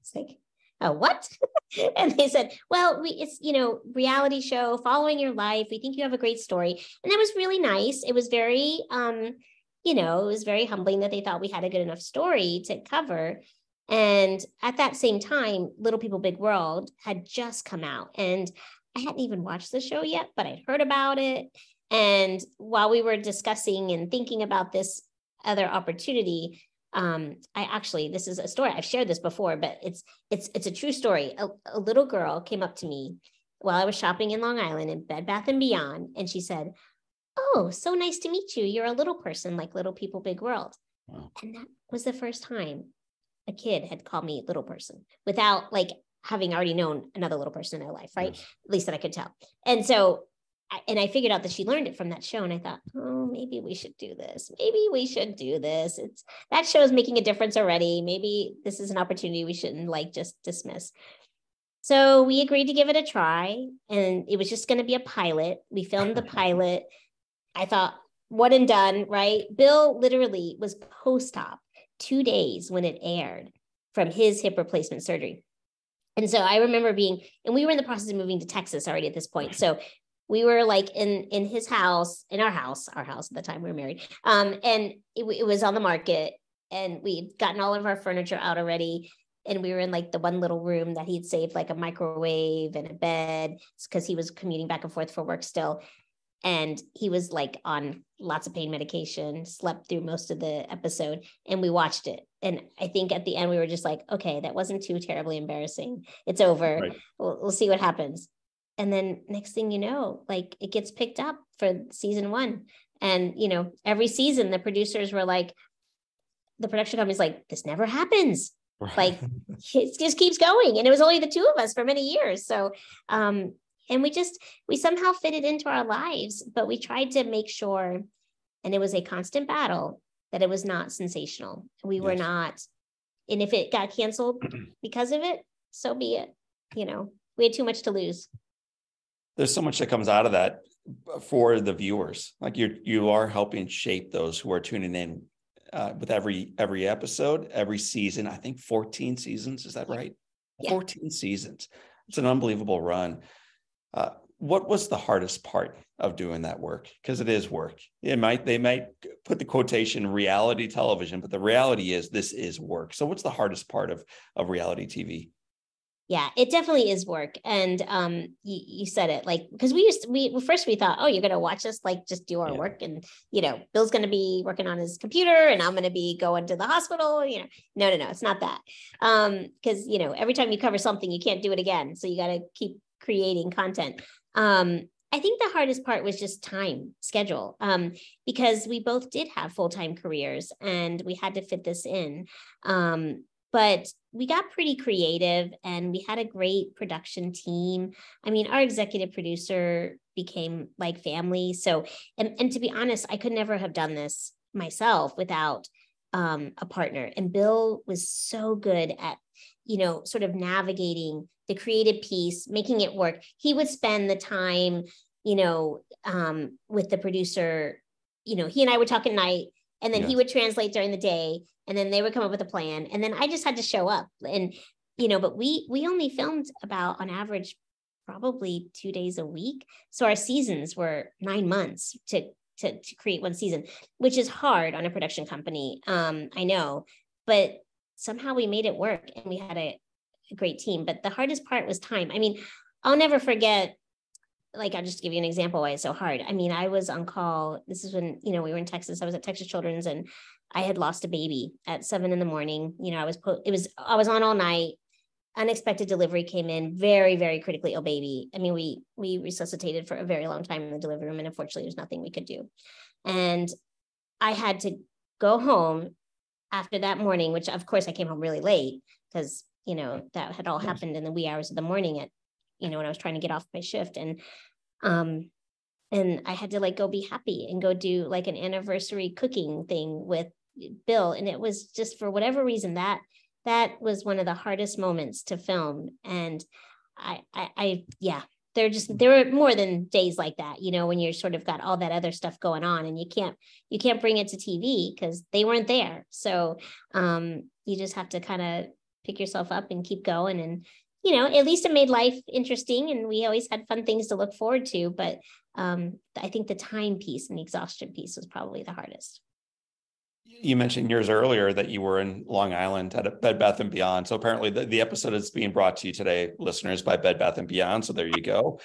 It's like, oh, what? and they said, well, we, it's, you know, reality show following your life. We think you have a great story. And that was really nice. It was very, um, you know, it was very humbling that they thought we had a good enough story to cover. And at that same time, Little People Big World had just come out. And I hadn't even watched the show yet, but I'd heard about it. And while we were discussing and thinking about this other opportunity, um, I actually this is a story I've shared this before, but it's it's it's a true story. A, a little girl came up to me while I was shopping in Long Island in Bed Bath and Beyond, and she said, "Oh, so nice to meet you. You're a little person like Little People Big World." Wow. And that was the first time a kid had called me little person without like having already known another little person in their life, right? Yes. At least that I could tell. And so, and I figured out that she learned it from that show. And I thought, oh, maybe we should do this. Maybe we should do this. It's that show is making a difference already. Maybe this is an opportunity we shouldn't like just dismiss. So we agreed to give it a try. And it was just going to be a pilot. We filmed the pilot. I thought, what and done, right? Bill literally was post op two days when it aired from his hip replacement surgery. And so I remember being, and we were in the process of moving to Texas already at this point. So we were like in in his house, in our house, our house at the time we were married, um, and it, it was on the market, and we'd gotten all of our furniture out already, and we were in like the one little room that he'd saved like a microwave and a bed because he was commuting back and forth for work still and he was like on lots of pain medication slept through most of the episode and we watched it. And i think at the end we were just like okay that wasn't too terribly embarrassing. It's over. Right. we'll, we'll see what happens. And then next thing you know like it gets picked up for season one. And you know every season the producers were like the production company's like this never happens. Right. like it just keeps going. And it was only the two of us for many years. So um and we just we somehow fit it into our lives but we tried to make sure and it was a constant battle that it was not sensational. We yes. were not and if it got canceled because of it so be it you know? We had too much to lose. There's so much that comes out of that for the viewers. Like you you are helping shape those who are tuning in uh, with every every episode every season i think 14 seasons is that right? Yeah. 14 seasons. It's an unbelievable run uh, what was the hardest part of doing that work? Because it is work. It might they might put the quotation reality television, but the reality is this is work. So what's the hardest part of of reality TV? Yeah, it definitely is work. And um you, you said it like because we used to, we well, first we thought, oh, you're gonna watch us like just do our yeah. work and you know, Bill's gonna be working on his computer and I'm gonna be going to the hospital. You know, no, no, no, it's not that. Um, because you know, every time you cover something, you can't do it again. So you gotta keep creating content. Um, I think the hardest part was just time schedule um, because we both did have full time careers and we had to fit this in. Um, but we got pretty creative and we had a great production team. I mean, our executive producer became like family. So, and, and to be honest, I could never have done this myself without um, a partner. And Bill was so good at, you know, sort of navigating the creative piece, making it work. He would spend the time, you know, um, with the producer. You know, he and I would talk at night, and then he would translate during the day, and then they would come up with a plan, and then I just had to show up. And you know, but we we only filmed about on average probably two days a week. So our seasons were nine months to to, to create one season, which is hard on a production company. Um, I know, but somehow we made it work and we had a, a great team. But the hardest part was time. I mean, I'll never forget like I'll just give you an example why it's so hard. I mean, I was on call. This is when, you know, we were in Texas. I was at Texas Children's and I had lost a baby at seven in the morning. You know, I was put, it was, I was on all night unexpected delivery came in very very critically. Ill baby. I mean we we resuscitated for a very long time in the delivery room and unfortunately there's nothing we could do. And i had to go home after that morning which of course i came home really late because you know that had all happened in the wee hours of the morning at you know when i was trying to get off my shift. And um and i had to like go be happy and go do like an anniversary cooking thing with bill. And it was just for whatever reason that that was one of the hardest moments to film. And I, I i yeah there just there were more than days like that you know when you're sort of got all that other stuff going on and you can't you can't bring it to tv because they weren't there. So um you just have to kind of pick yourself up and keep going. And you know at least it made life interesting and we always had fun things to look forward to. But um i think the time piece and the exhaustion piece was probably the hardest you mentioned years earlier that you were in Long Island at a Bed Bath and Beyond. So apparently, the, the episode is being brought to you today, listeners, by Bed Bath and Beyond. So there you go.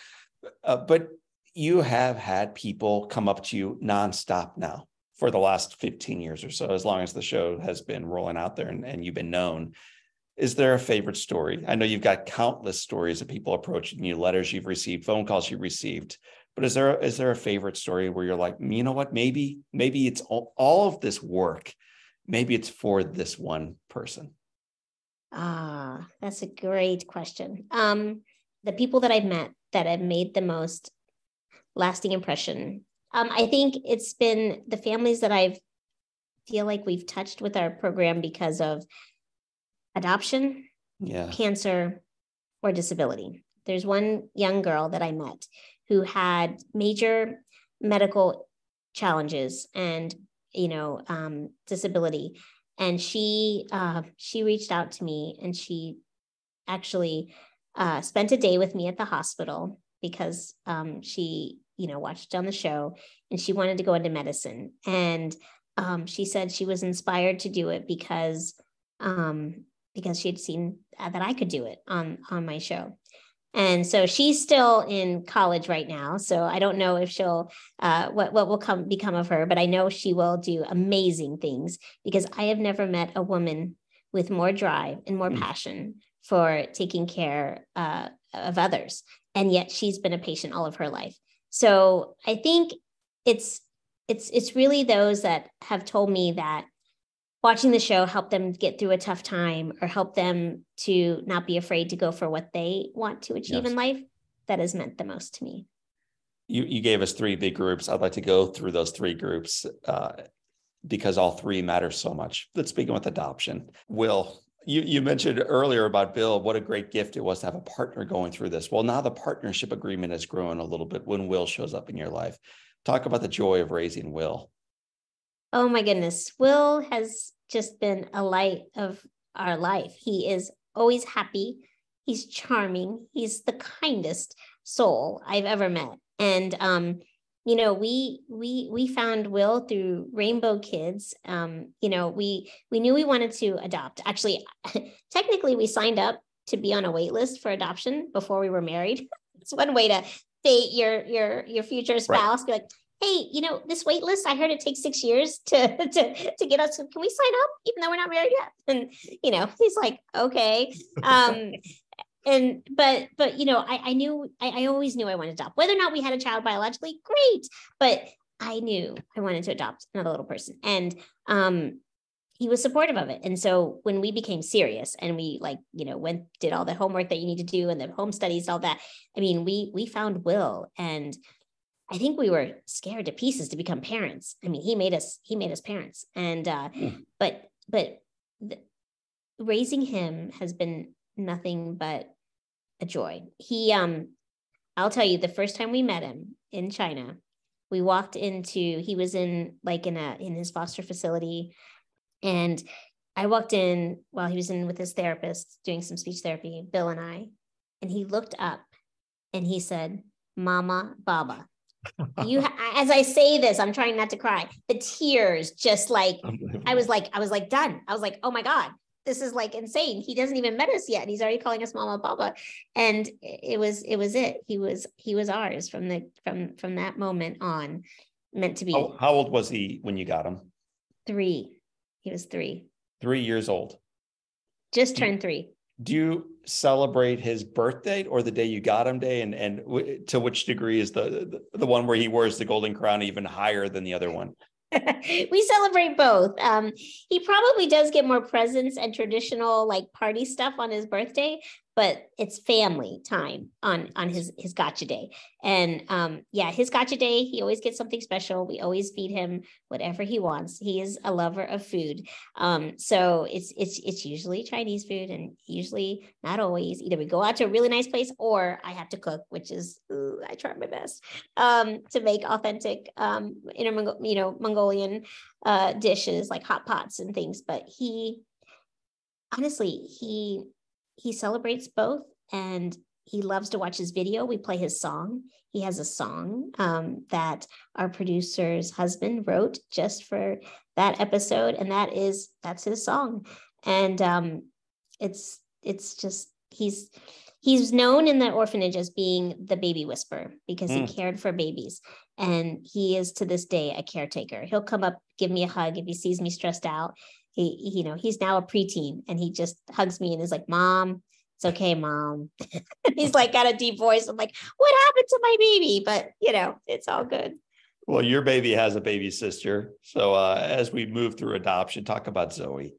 Uh, but you have had people come up to you nonstop now for the last 15 years or so, as long as the show has been rolling out there and, and you've been known. Is there a favorite story? I know you've got countless stories of people approaching you, letters you've received, phone calls you've received. But is there is there a favorite story where you're like, you know what, maybe maybe it's all, all of this work, maybe it's for this one person. Ah, that's a great question. Um, the people that I've met that have made the most lasting impression. Um, I think it's been the families that I've feel like we've touched with our program because of adoption, yeah. cancer, or disability. There's one young girl that I met who had major medical challenges and you know um, disability. And she uh, she reached out to me and she actually uh, spent a day with me at the hospital because um, she you know watched on the show and she wanted to go into medicine. And um, she said she was inspired to do it because um, because she had seen that I could do it on on my show and so she's still in college right now so i don't know if she'll uh, what what will come become of her but i know she will do amazing things because i have never met a woman with more drive and more mm. passion for taking care uh, of others and yet she's been a patient all of her life so i think it's it's it's really those that have told me that watching the show help them get through a tough time or help them to not be afraid to go for what they want to achieve yes. in life that has meant the most to me. You you gave us three big groups. I'd like to go through those three groups uh, because all three matter so much. Let's begin with adoption. Will you, you mentioned earlier about bill what a great gift it was to have a partner going through this. Well now the partnership agreement has grown a little bit when will shows up in your life. Talk about the joy of raising will Oh my goodness. Will has just been a light of our life. He is always happy. He's charming. He's the kindest soul I've ever met. And um, you know, we we we found Will through Rainbow Kids. Um, you know, we we knew we wanted to adopt. Actually, technically we signed up to be on a wait list for adoption before we were married. it's one way to date your your your future spouse. Right. Be like, hey, you know, this wait list, I heard it takes six years to, to, to get us. Can we sign up even though we're not married yet? And, you know, he's like, okay. Um, and, but, but, you know, I, I knew, I, I always knew I wanted to adopt whether or not we had a child biologically, great. But I knew I wanted to adopt another little person. And, um, he was supportive of it. And so when we became serious and we like, you know, went, did all the homework that you need to do and the home studies, all that, I mean, we, we found Will and, I think we were scared to pieces to become parents. I mean, he made us he made us parents, and uh, mm. but but the, raising him has been nothing but a joy. He um, I'll tell you, the first time we met him in China, we walked into he was in like in a in his foster facility, and I walked in while he was in with his therapist doing some speech therapy, Bill and I, and he looked up and he said, Mama Baba. You as I say this, I'm trying not to cry. The tears just like I was like, I was like done. I was like, oh my God, this is like insane. He doesn't even met us yet. and He's already calling us Mama Baba. And it was it was it. He was he was ours from the from from that moment on, meant to be. How, how old was he when you got him? Three. He was three. Three years old. Just turned three do you celebrate his birthday or the day you got him day and and w- to which degree is the, the, the one where he wears the golden crown even higher than the other one we celebrate both. Um, he probably does get more presents and traditional like party stuff on his birthday, but it's family time on on his his gotcha day. And um yeah his gotcha day he always gets something special. We always feed him whatever he wants. He is a lover of food. Um so it's it's it's usually chinese food and usually not always. Either we go out to a really nice place or i have to cook which is ooh, i try my best um to make authentic um inner you know mongolian uh dishes like hot pots and things. But he honestly he he celebrates both and he loves to watch his video. We play his song. He has a song um, that our producer's husband wrote just for that episode, and that is that's his song. And um, it's it's just he's he's known in the orphanage as being the baby whisperer because mm. he hmm. cared for babies, and he is to this day a caretaker. He'll come up, give me a hug if he sees me stressed out he you know he's now a preteen and he just hugs me and is like mom it's okay mom. He's like got a deep voice. I'm like what happened to my baby? But you know it's all good. Well your baby has a baby sister. So uh, as we move through adoption talk about zoe.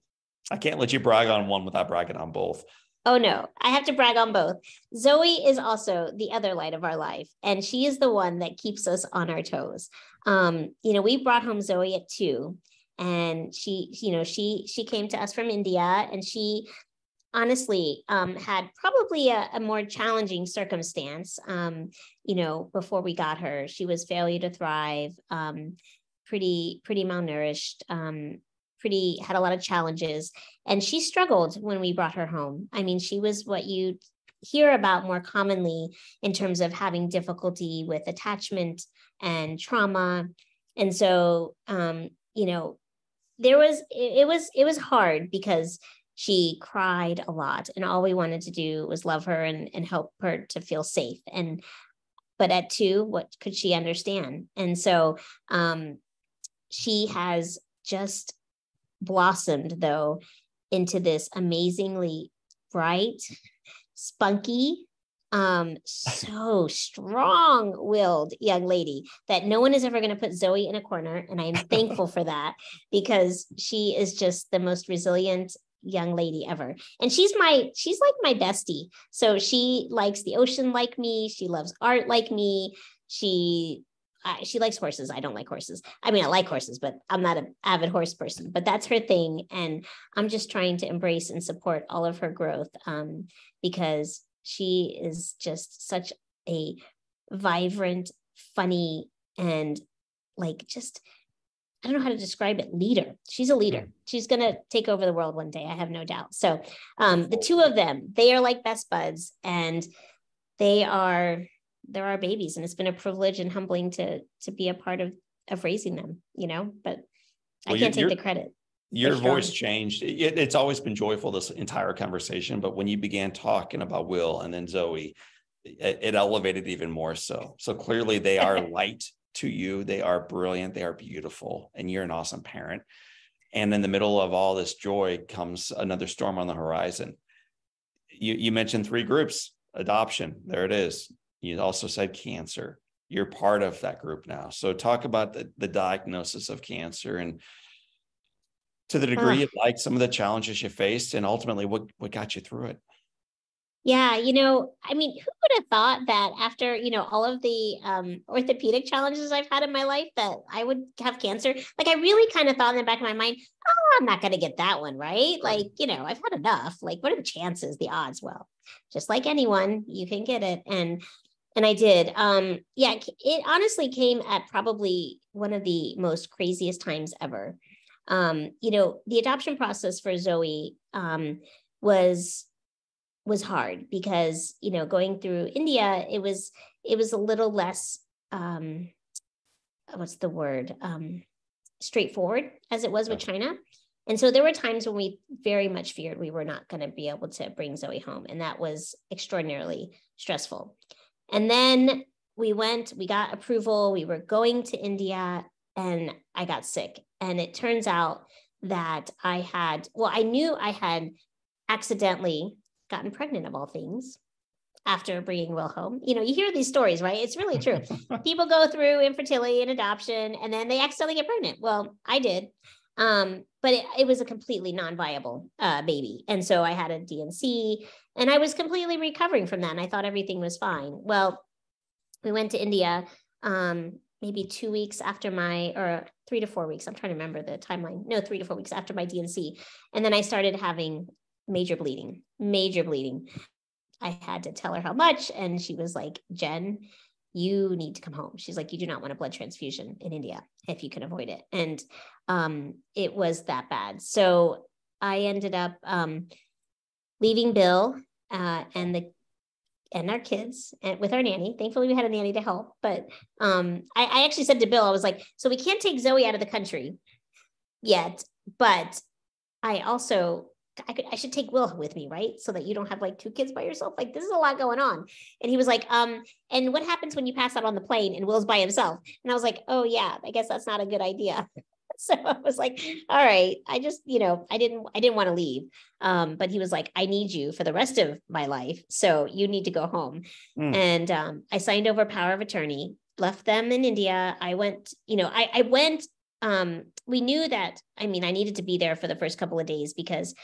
I can't let you brag on one without bragging on both. Oh no, I have to brag on both. Zoe is also the other light of our life, and she is the one that keeps us on our toes. Um, you know, we brought home Zoe at two, and she you know she she came to us from india and she honestly um, had probably a, a, more challenging circumstance um, you know before we got her. She was failure to thrive um, pretty pretty malnourished um, pretty had a lot of challenges and she struggled when we brought her home. I mean she was what you hear about more commonly in terms of having difficulty with attachment and trauma and so um, you know there was it, was it was hard because she cried a lot and all we wanted to do was love her and, and help her to feel safe. And but at two what could she understand? And so um, she has just blossomed though into this amazingly bright spunky um so strong-willed young lady that no one is ever going to put Zoe in a corner and I am thankful for that because she is just the most resilient young lady ever. And she's my she's like my bestie. So she likes the ocean like me, she loves art like me. She uh, she likes horses. I don't like horses. I mean, I like horses, but I'm not an avid horse person. But that's her thing, and I'm just trying to embrace and support all of her growth um, because she is just such a vibrant, funny, and like just I don't know how to describe it. Leader. She's a leader. She's gonna take over the world one day. I have no doubt. So um, the two of them, they are like best buds, and they are they're our babies, and it's been a privilege and humbling to to be a part of of raising them. You know, but well, I can't take the credit your voice changed. It, it's always been joyful this entire conversation, but when you began talking about Will and then Zoe, it, it elevated even more so. So clearly, they are light to you. They are brilliant. They are beautiful, and you're an awesome parent. And in the middle of all this joy comes another storm on the horizon. You, you mentioned three groups adoption. There it is. You also said cancer. You're part of that group now. So talk about the, the diagnosis of cancer and to the degree uh, of like some of the challenges you faced and ultimately what what got you through it. Yeah you know i mean who would have thought that after you know all of the um, orthopedic challenges i've had in my life that i would have cancer? Like i really kind of thought in the back of my mind oh i'm not going to get that one right. Like you know i've had enough. Like what are the chances the odds? Well just like anyone you can get it. And and i did. Um yeah it honestly came at probably one of the most craziest times ever um, you know, the adoption process for Zoe um, was was hard because you know going through India it was it was a little less um what's the word um straightforward as it was with China. And so there were times when we very much feared we were not going to be able to bring Zoe home and that was extraordinarily stressful. And then we went, we got approval, we were going to India and I got sick. And it turns out that I had, well, I knew I had accidentally gotten pregnant of all things after bringing Will home. You know, you hear these stories, right? It's really true. People go through infertility and adoption and then they accidentally get pregnant. Well, I did. Um, but it, it was a completely non-viable uh, baby. And so I had a D&C and I was completely recovering from that. And I thought everything was fine. Well, we went to India um, maybe two weeks after my, or three to four weeks. I'm trying to remember the timeline. No, three to four weeks after my D&C. And then I started having major bleeding, major bleeding. I had to tell her how much. And she was like, Jen, you need to come home. She's like, you do not want a blood transfusion in India if you can avoid it. And um, it was that bad. So I ended up um, leaving Bill uh, and the and our kids and with our nanny. Thankfully, we had a nanny to help. But um, I, I actually said to Bill, I was like, so we can't take Zoe out of the country yet, but I also I could I should take Will with me, right? So that you don't have like two kids by yourself. Like this is a lot going on. And he was like, um, and what happens when you pass out on the plane and Will's by himself? And I was like, oh yeah, I guess that's not a good idea. so I was like, all right, I just, you know, I didn't I didn't want to leave. Um, but he was like, I need you for the rest of my life. So you need to go home. Mm. And um, I signed over power of attorney, left them in India. I went, you know, I, I went um, we knew that i mean i needed to be there for the first couple of days because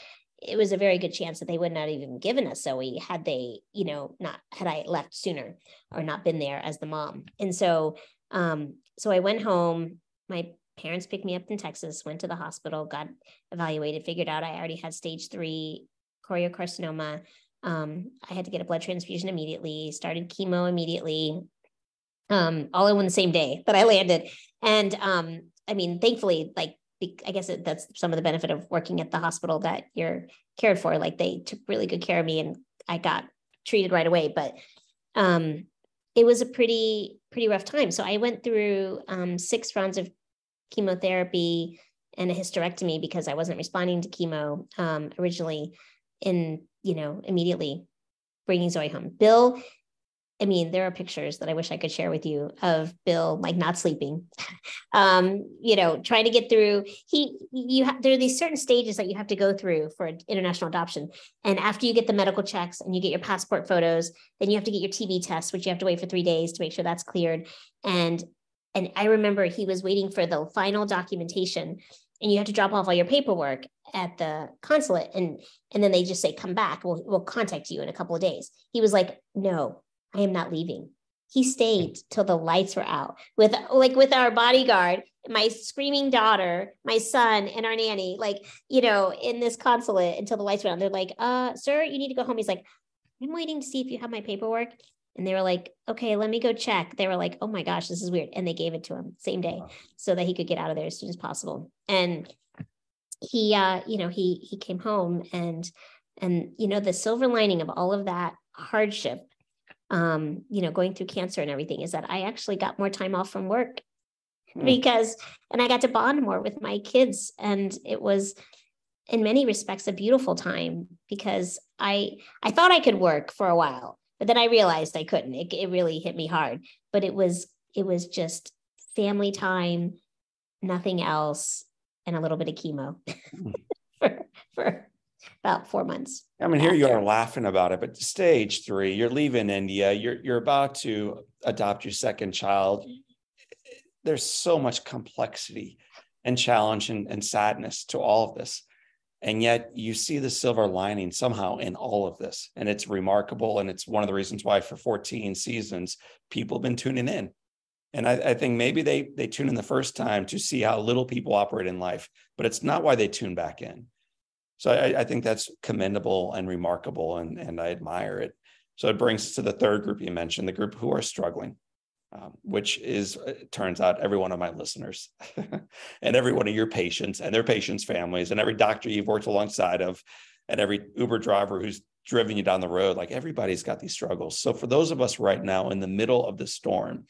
it was a very good chance that they would not have even given us Zoe had they, you know, not had I left sooner or not been there as the mom. And so, um, so I went home. My parents picked me up in Texas, went to the hospital, got evaluated, figured out I already had stage three choriocarcinoma. Um, I had to get a blood transfusion immediately, started chemo immediately, um, all in one the same day that I landed. And um, I mean, thankfully, like I guess it, that's some of the benefit of working at the hospital that you're cared for. Like they took really good care of me and I got treated right away. But um, it was a pretty, pretty rough time. So I went through um, six rounds of chemotherapy and a hysterectomy because I wasn't responding to chemo um, originally in, you know, immediately bringing Zoe home. Bill I mean, there are pictures that I wish I could share with you of Bill like not sleeping, um, you know, trying to get through. He, you have there are these certain stages that you have to go through for international adoption, and after you get the medical checks and you get your passport photos, then you have to get your TB test, which you have to wait for three days to make sure that's cleared. And and I remember he was waiting for the final documentation, and you have to drop off all your paperwork at the consulate, and and then they just say come back. We'll we'll contact you in a couple of days. He was like, no I am not leaving. He stayed till the lights were out with like with our bodyguard, my screaming daughter, my son, and our nanny, like, you know, in this consulate until the lights went on. They're like, uh, sir, you need to go home. He's like, I'm waiting to see if you have my paperwork. And they were like, okay, let me go check. They were like, oh my gosh, this is weird. And they gave it to him same day so that he could get out of there as soon as possible. And he uh, you know, he he came home and and you know, the silver lining of all of that hardship um, you know, going through cancer and everything is that I actually got more time off from work hmm. because, and I got to bond more with my kids. And it was, in many respects, a beautiful time because I, I thought I could work for a while, but then I realized I couldn't. It, it really hit me hard, but it was, it was just family time, nothing else, and a little bit of chemo hmm. for, for about four months. I mean, here you are laughing about it, but stage three, you're leaving India, you're you're about to adopt your second child. There's so much complexity and challenge and, and sadness to all of this. And yet you see the silver lining somehow in all of this. And it's remarkable. And it's one of the reasons why for 14 seasons, people have been tuning in. And I, I, think maybe they they tune in the first time to see how little people operate in life, but it's not why they tune back in. So I, I, think that's commendable and remarkable, and, and I admire it. So it brings us to the third group you mentioned, the group who are struggling, um, which is, uh, turns out, every one of my listeners and every one of your patients and their patients' families and every doctor you've worked alongside of and every Uber driver who's driven you down the road. Like everybody's got these struggles. So for those of us right now in the middle of the storm,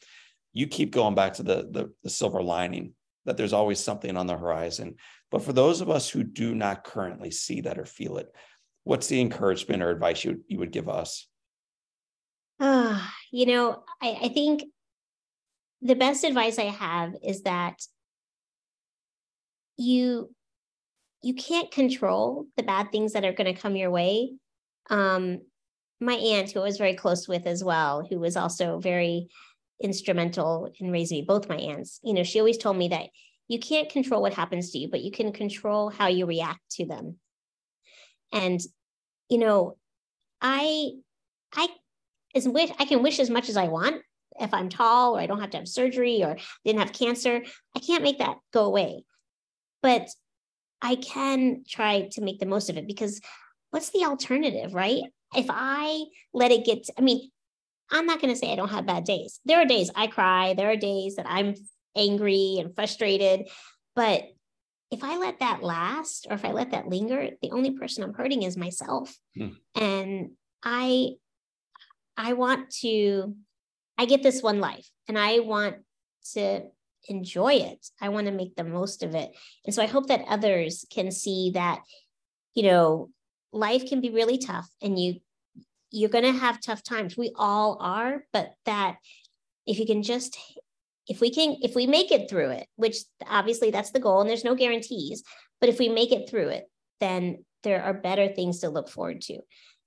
you keep going back to the, the, the silver lining that there's always something on the horizon. But for those of us who do not currently see that or feel it, what's the encouragement or advice you, you would give us? Uh, you know, I, I think the best advice I have is that you you can't control the bad things that are going to come your way. Um, my aunt, who I was very close with as well, who was also very instrumental in raising me, both my aunts, you know, she always told me that you can't control what happens to you, but you can control how you react to them. And, you know, I, I is wish I can wish as much as I want. If I'm tall or I don't have to have surgery or didn't have cancer, I can't make that go away. But I can try to make the most of it because what's the alternative, right? If I let it get, to, I mean, I'm not going to say I don't have bad days. There are days I cry, there are days that I'm angry and frustrated. But if I let that last or if I let that linger, the only person I'm hurting is myself. Hmm. And I I want to I get this one life and I want to enjoy it. I want to make the most of it. And so I hope that others can see that you know, life can be really tough and you you're going to have tough times. We all are, but that if you can just if we can if we make it through it, which obviously that's the goal and there's no guarantees, but if we make it through it, then there are better things to look forward to.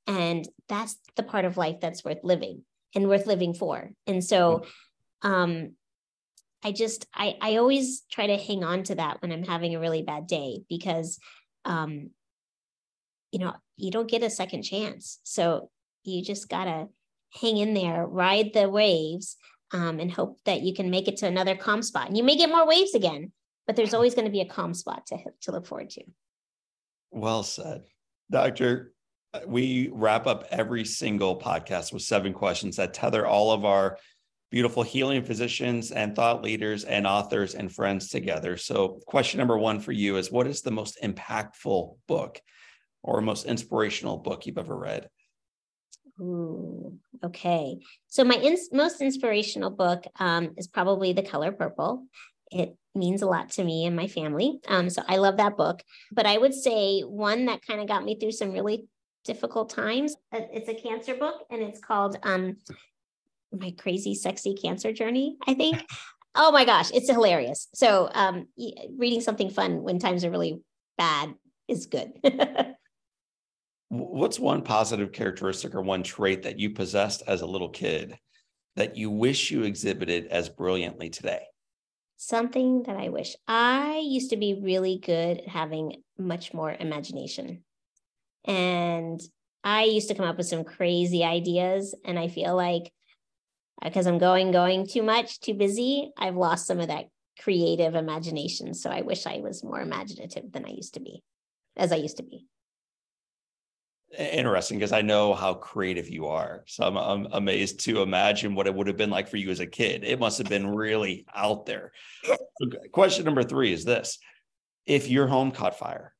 And that's the part of life that's worth living and worth living for. And so um I just I I always try to hang on to that when I'm having a really bad day because um you know, you don't get a second chance. So you just got to hang in there, ride the waves, um, and hope that you can make it to another calm spot. And you may get more waves again, but there's always going to be a calm spot to, to look forward to. Well said. Doctor, we wrap up every single podcast with seven questions that tether all of our beautiful healing physicians and thought leaders and authors and friends together. So, question number one for you is What is the most impactful book or most inspirational book you've ever read? Ooh, okay. So my ins- most inspirational book um, is probably The Color Purple. It means a lot to me and my family. Um, so I love that book. But I would say one that kind of got me through some really difficult times. Uh, it's a cancer book, and it's called um, "My Crazy Sexy Cancer Journey." I think. oh my gosh, it's hilarious. So um, reading something fun when times are really bad is good. what's one positive characteristic or one trait that you possessed as a little kid that you wish you exhibited as brilliantly today? Something that I wish. I used to be really good at having much more imagination. And I used to come up with some crazy ideas. And I feel like uh, because I'm going, going too much, too busy, I've lost some of that creative imagination. So I wish I was more imaginative than I used to be, as I used to be interesting because I know how creative you are. So I'm, I'm, amazed to imagine what it would have been like for you as a kid. It must have been really out there. question number three is this If your home caught fire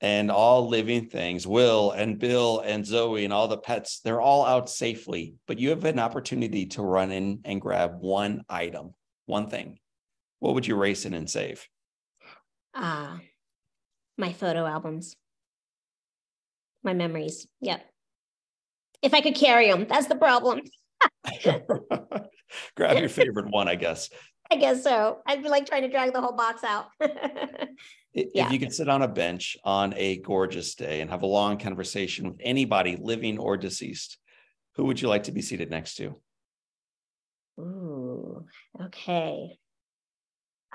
and all living things, Will and Bill and Zoe and all the pets, they're all out safely, but you have an opportunity to run in and grab one item, one thing, what would you race in and save? Ah, uh, my photo albums my memories. Yep. If I could carry them, that's the problem. Grab your favorite one, I guess. I guess so. I'd be like trying to drag the whole box out. if yeah. you could sit on a bench on a gorgeous day and have a long conversation with anybody, living or deceased, who would you like to be seated next to? Ooh, okay.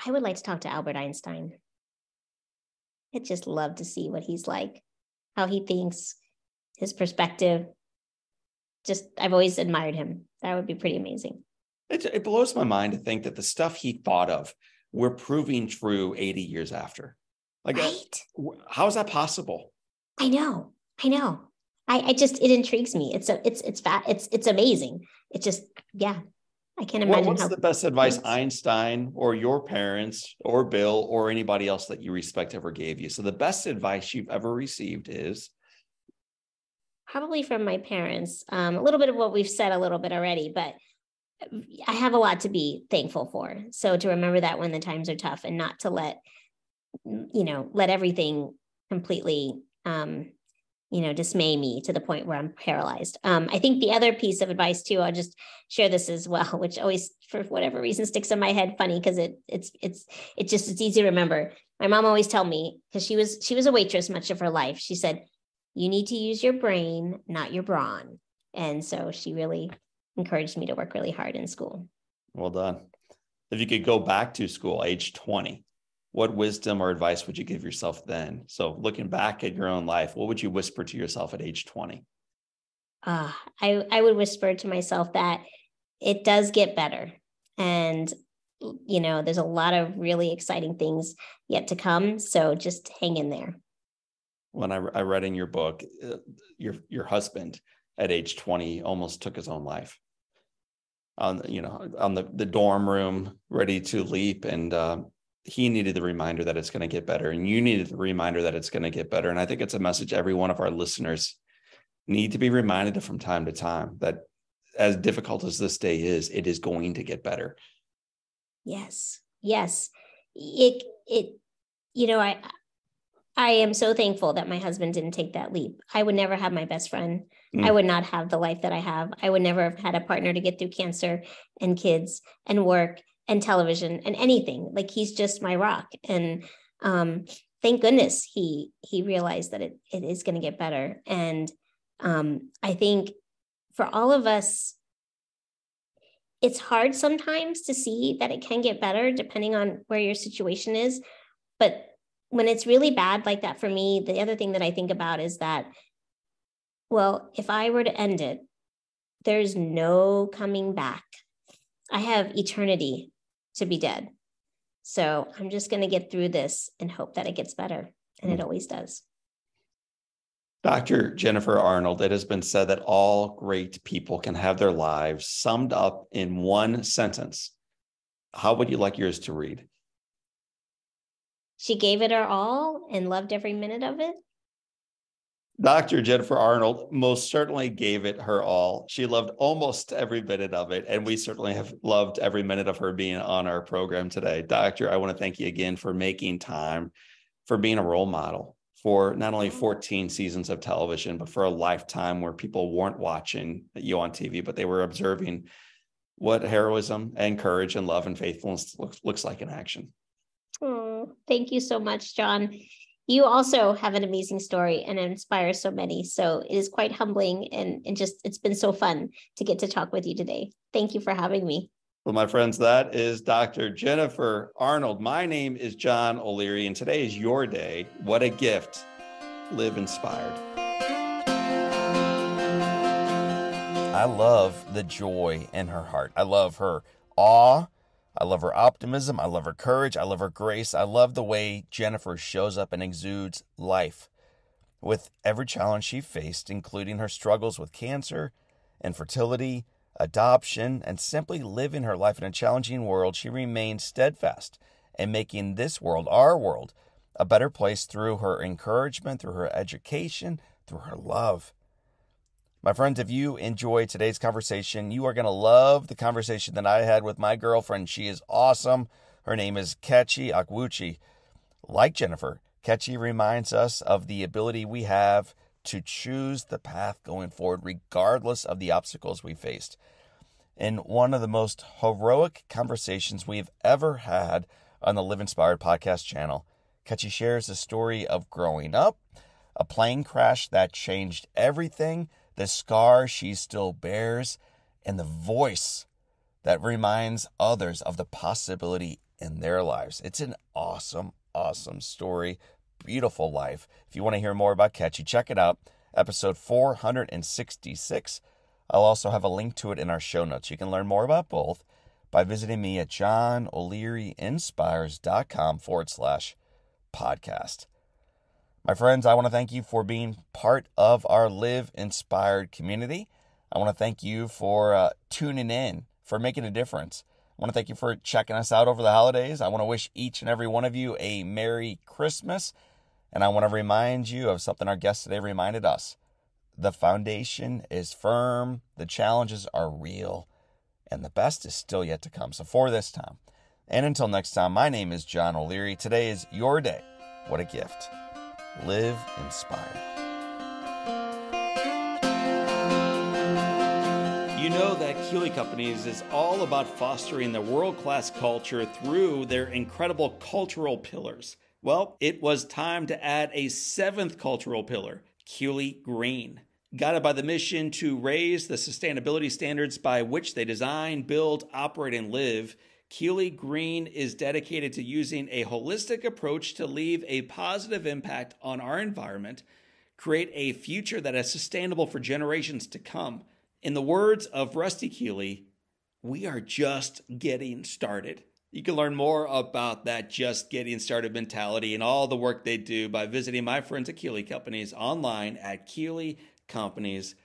I would like to talk to Albert Einstein. I'd just love to see what he's like how he thinks, his perspective. Just, I've always admired him. That would be pretty amazing. It, it blows my mind to think that the stuff he thought of, we're proving true 80 years after. Like, uh, right? how is that possible? I know. I know. I, I just, it intrigues me. It's a, it's, it's fat. It's, it's amazing. It just, yeah. I can't imagine. what's the best advice Einstein or your parents or Bill or anybody else that you respect ever gave you? So the best advice you've ever received is probably from my parents. Um, a little bit of what we've said a little bit already, but I have a lot to be thankful for. So to remember that when the times are tough and not to let, you know, let everything completely, um, you know, dismay me to the point where I'm paralyzed. Um, I think the other piece of advice too, I'll just share this as well, which always, for whatever reason, sticks in my head funny because it it's it's it's just it's easy to remember. My mom always tell me because she was she was a waitress much of her life. She said, "You need to use your brain, not your brawn." And so she really encouraged me to work really hard in school. Well done. If you could go back to school, age 20, what wisdom or advice would you give yourself then? So, looking back at your own life, what would you whisper to yourself at age 20? Uh, I, I would whisper to myself that it does get better. And, you know, there's a lot of really exciting things yet to come. So just hang in there. When I, I read in your book, uh, your, your husband at age 20 almost took his own life on you know on the, the dorm room ready to leap and uh, he needed the reminder that it's going to get better and you needed the reminder that it's going to get better and i think it's a message every one of our listeners need to be reminded of from time to time that as difficult as this day is it is going to get better yes yes it it you know i i am so thankful that my husband didn't take that leap i would never have my best friend Mm. I would not have the life that I have. I would never have had a partner to get through cancer and kids and work and television and anything. Like he's just my rock. And um, thank goodness he he realized that it it is going to get better. And um, I think for all of us, it's hard sometimes to see that it can get better depending on where your situation is. But when it's really bad like that for me, the other thing that I think about is that well, if I were to end it, there's no coming back. I have eternity to be dead. So I'm just going to get through this and hope that it gets better. And it hmm. always does. Dr. Jennifer Arnold, it has been said that all great people can have their lives summed up in one sentence. How would you like yours to read? She gave it her all and loved every minute of it. Dr. Jennifer Arnold most certainly gave it her all. She loved almost every minute of it. And we certainly have loved every minute of her being on our program today. Doctor, I want to thank you again for making time, for being a role model for not only mm-hmm. 14 seasons of television, but for a lifetime where people weren't watching you on TV, but they were observing what heroism and courage and love and faithfulness looks, looks like in action. Oh, thank you so much, John you also have an amazing story and inspire so many. So it is quite humbling and, and just it's been so fun to get to talk with you today. Thank you for having me. Well, my friends, that is Dr. Jennifer Arnold. My name is John O'Leary, and today is your day. What a gift. Live inspired. I love the joy in her heart. I love her awe I love her optimism. I love her courage. I love her grace. I love the way Jennifer shows up and exudes life. With every challenge she faced, including her struggles with cancer, infertility, adoption, and simply living her life in a challenging world, she remained steadfast in making this world, our world, a better place through her encouragement, through her education, through her love. My friends, if you enjoyed today's conversation, you are going to love the conversation that I had with my girlfriend. She is awesome. Her name is Kechi Okwuchi. Like Jennifer, Kechi reminds us of the ability we have to choose the path going forward, regardless of the obstacles we faced. In one of the most heroic conversations we've ever had on the Live Inspired podcast channel, Kechi shares the story of growing up, a plane crash that changed everything the scar she still bears, and the voice that reminds others of the possibility in their lives. It's an awesome, awesome story. Beautiful life. If you want to hear more about Kechi, check it out. Episode 466. I'll also have a link to it in our show notes. You can learn more about both by visiting me at johnolearyinspires.com forward slash podcast. My friends, I want to thank you for being part of our Live Inspired community. I want to thank you for uh, tuning in, for making a difference. I want to thank you for checking us out over the holidays. I want to wish each and every one of you a Merry Christmas. And I want to remind you of something our guest today reminded us The foundation is firm, the challenges are real, and the best is still yet to come. So, for this time, and until next time, my name is John O'Leary. Today is your day. What a gift. Live inspired. You know that Keeley Companies is all about fostering the world class culture through their incredible cultural pillars. Well, it was time to add a seventh cultural pillar, Keeley Green. Guided by the mission to raise the sustainability standards by which they design, build, operate, and live, Keeley Green is dedicated to using a holistic approach to leave a positive impact on our environment, create a future that is sustainable for generations to come. In the words of Rusty Keeley, we are just getting started. You can learn more about that just getting started mentality and all the work they do by visiting my friends at Keeley Companies online at keeleycompanies.com.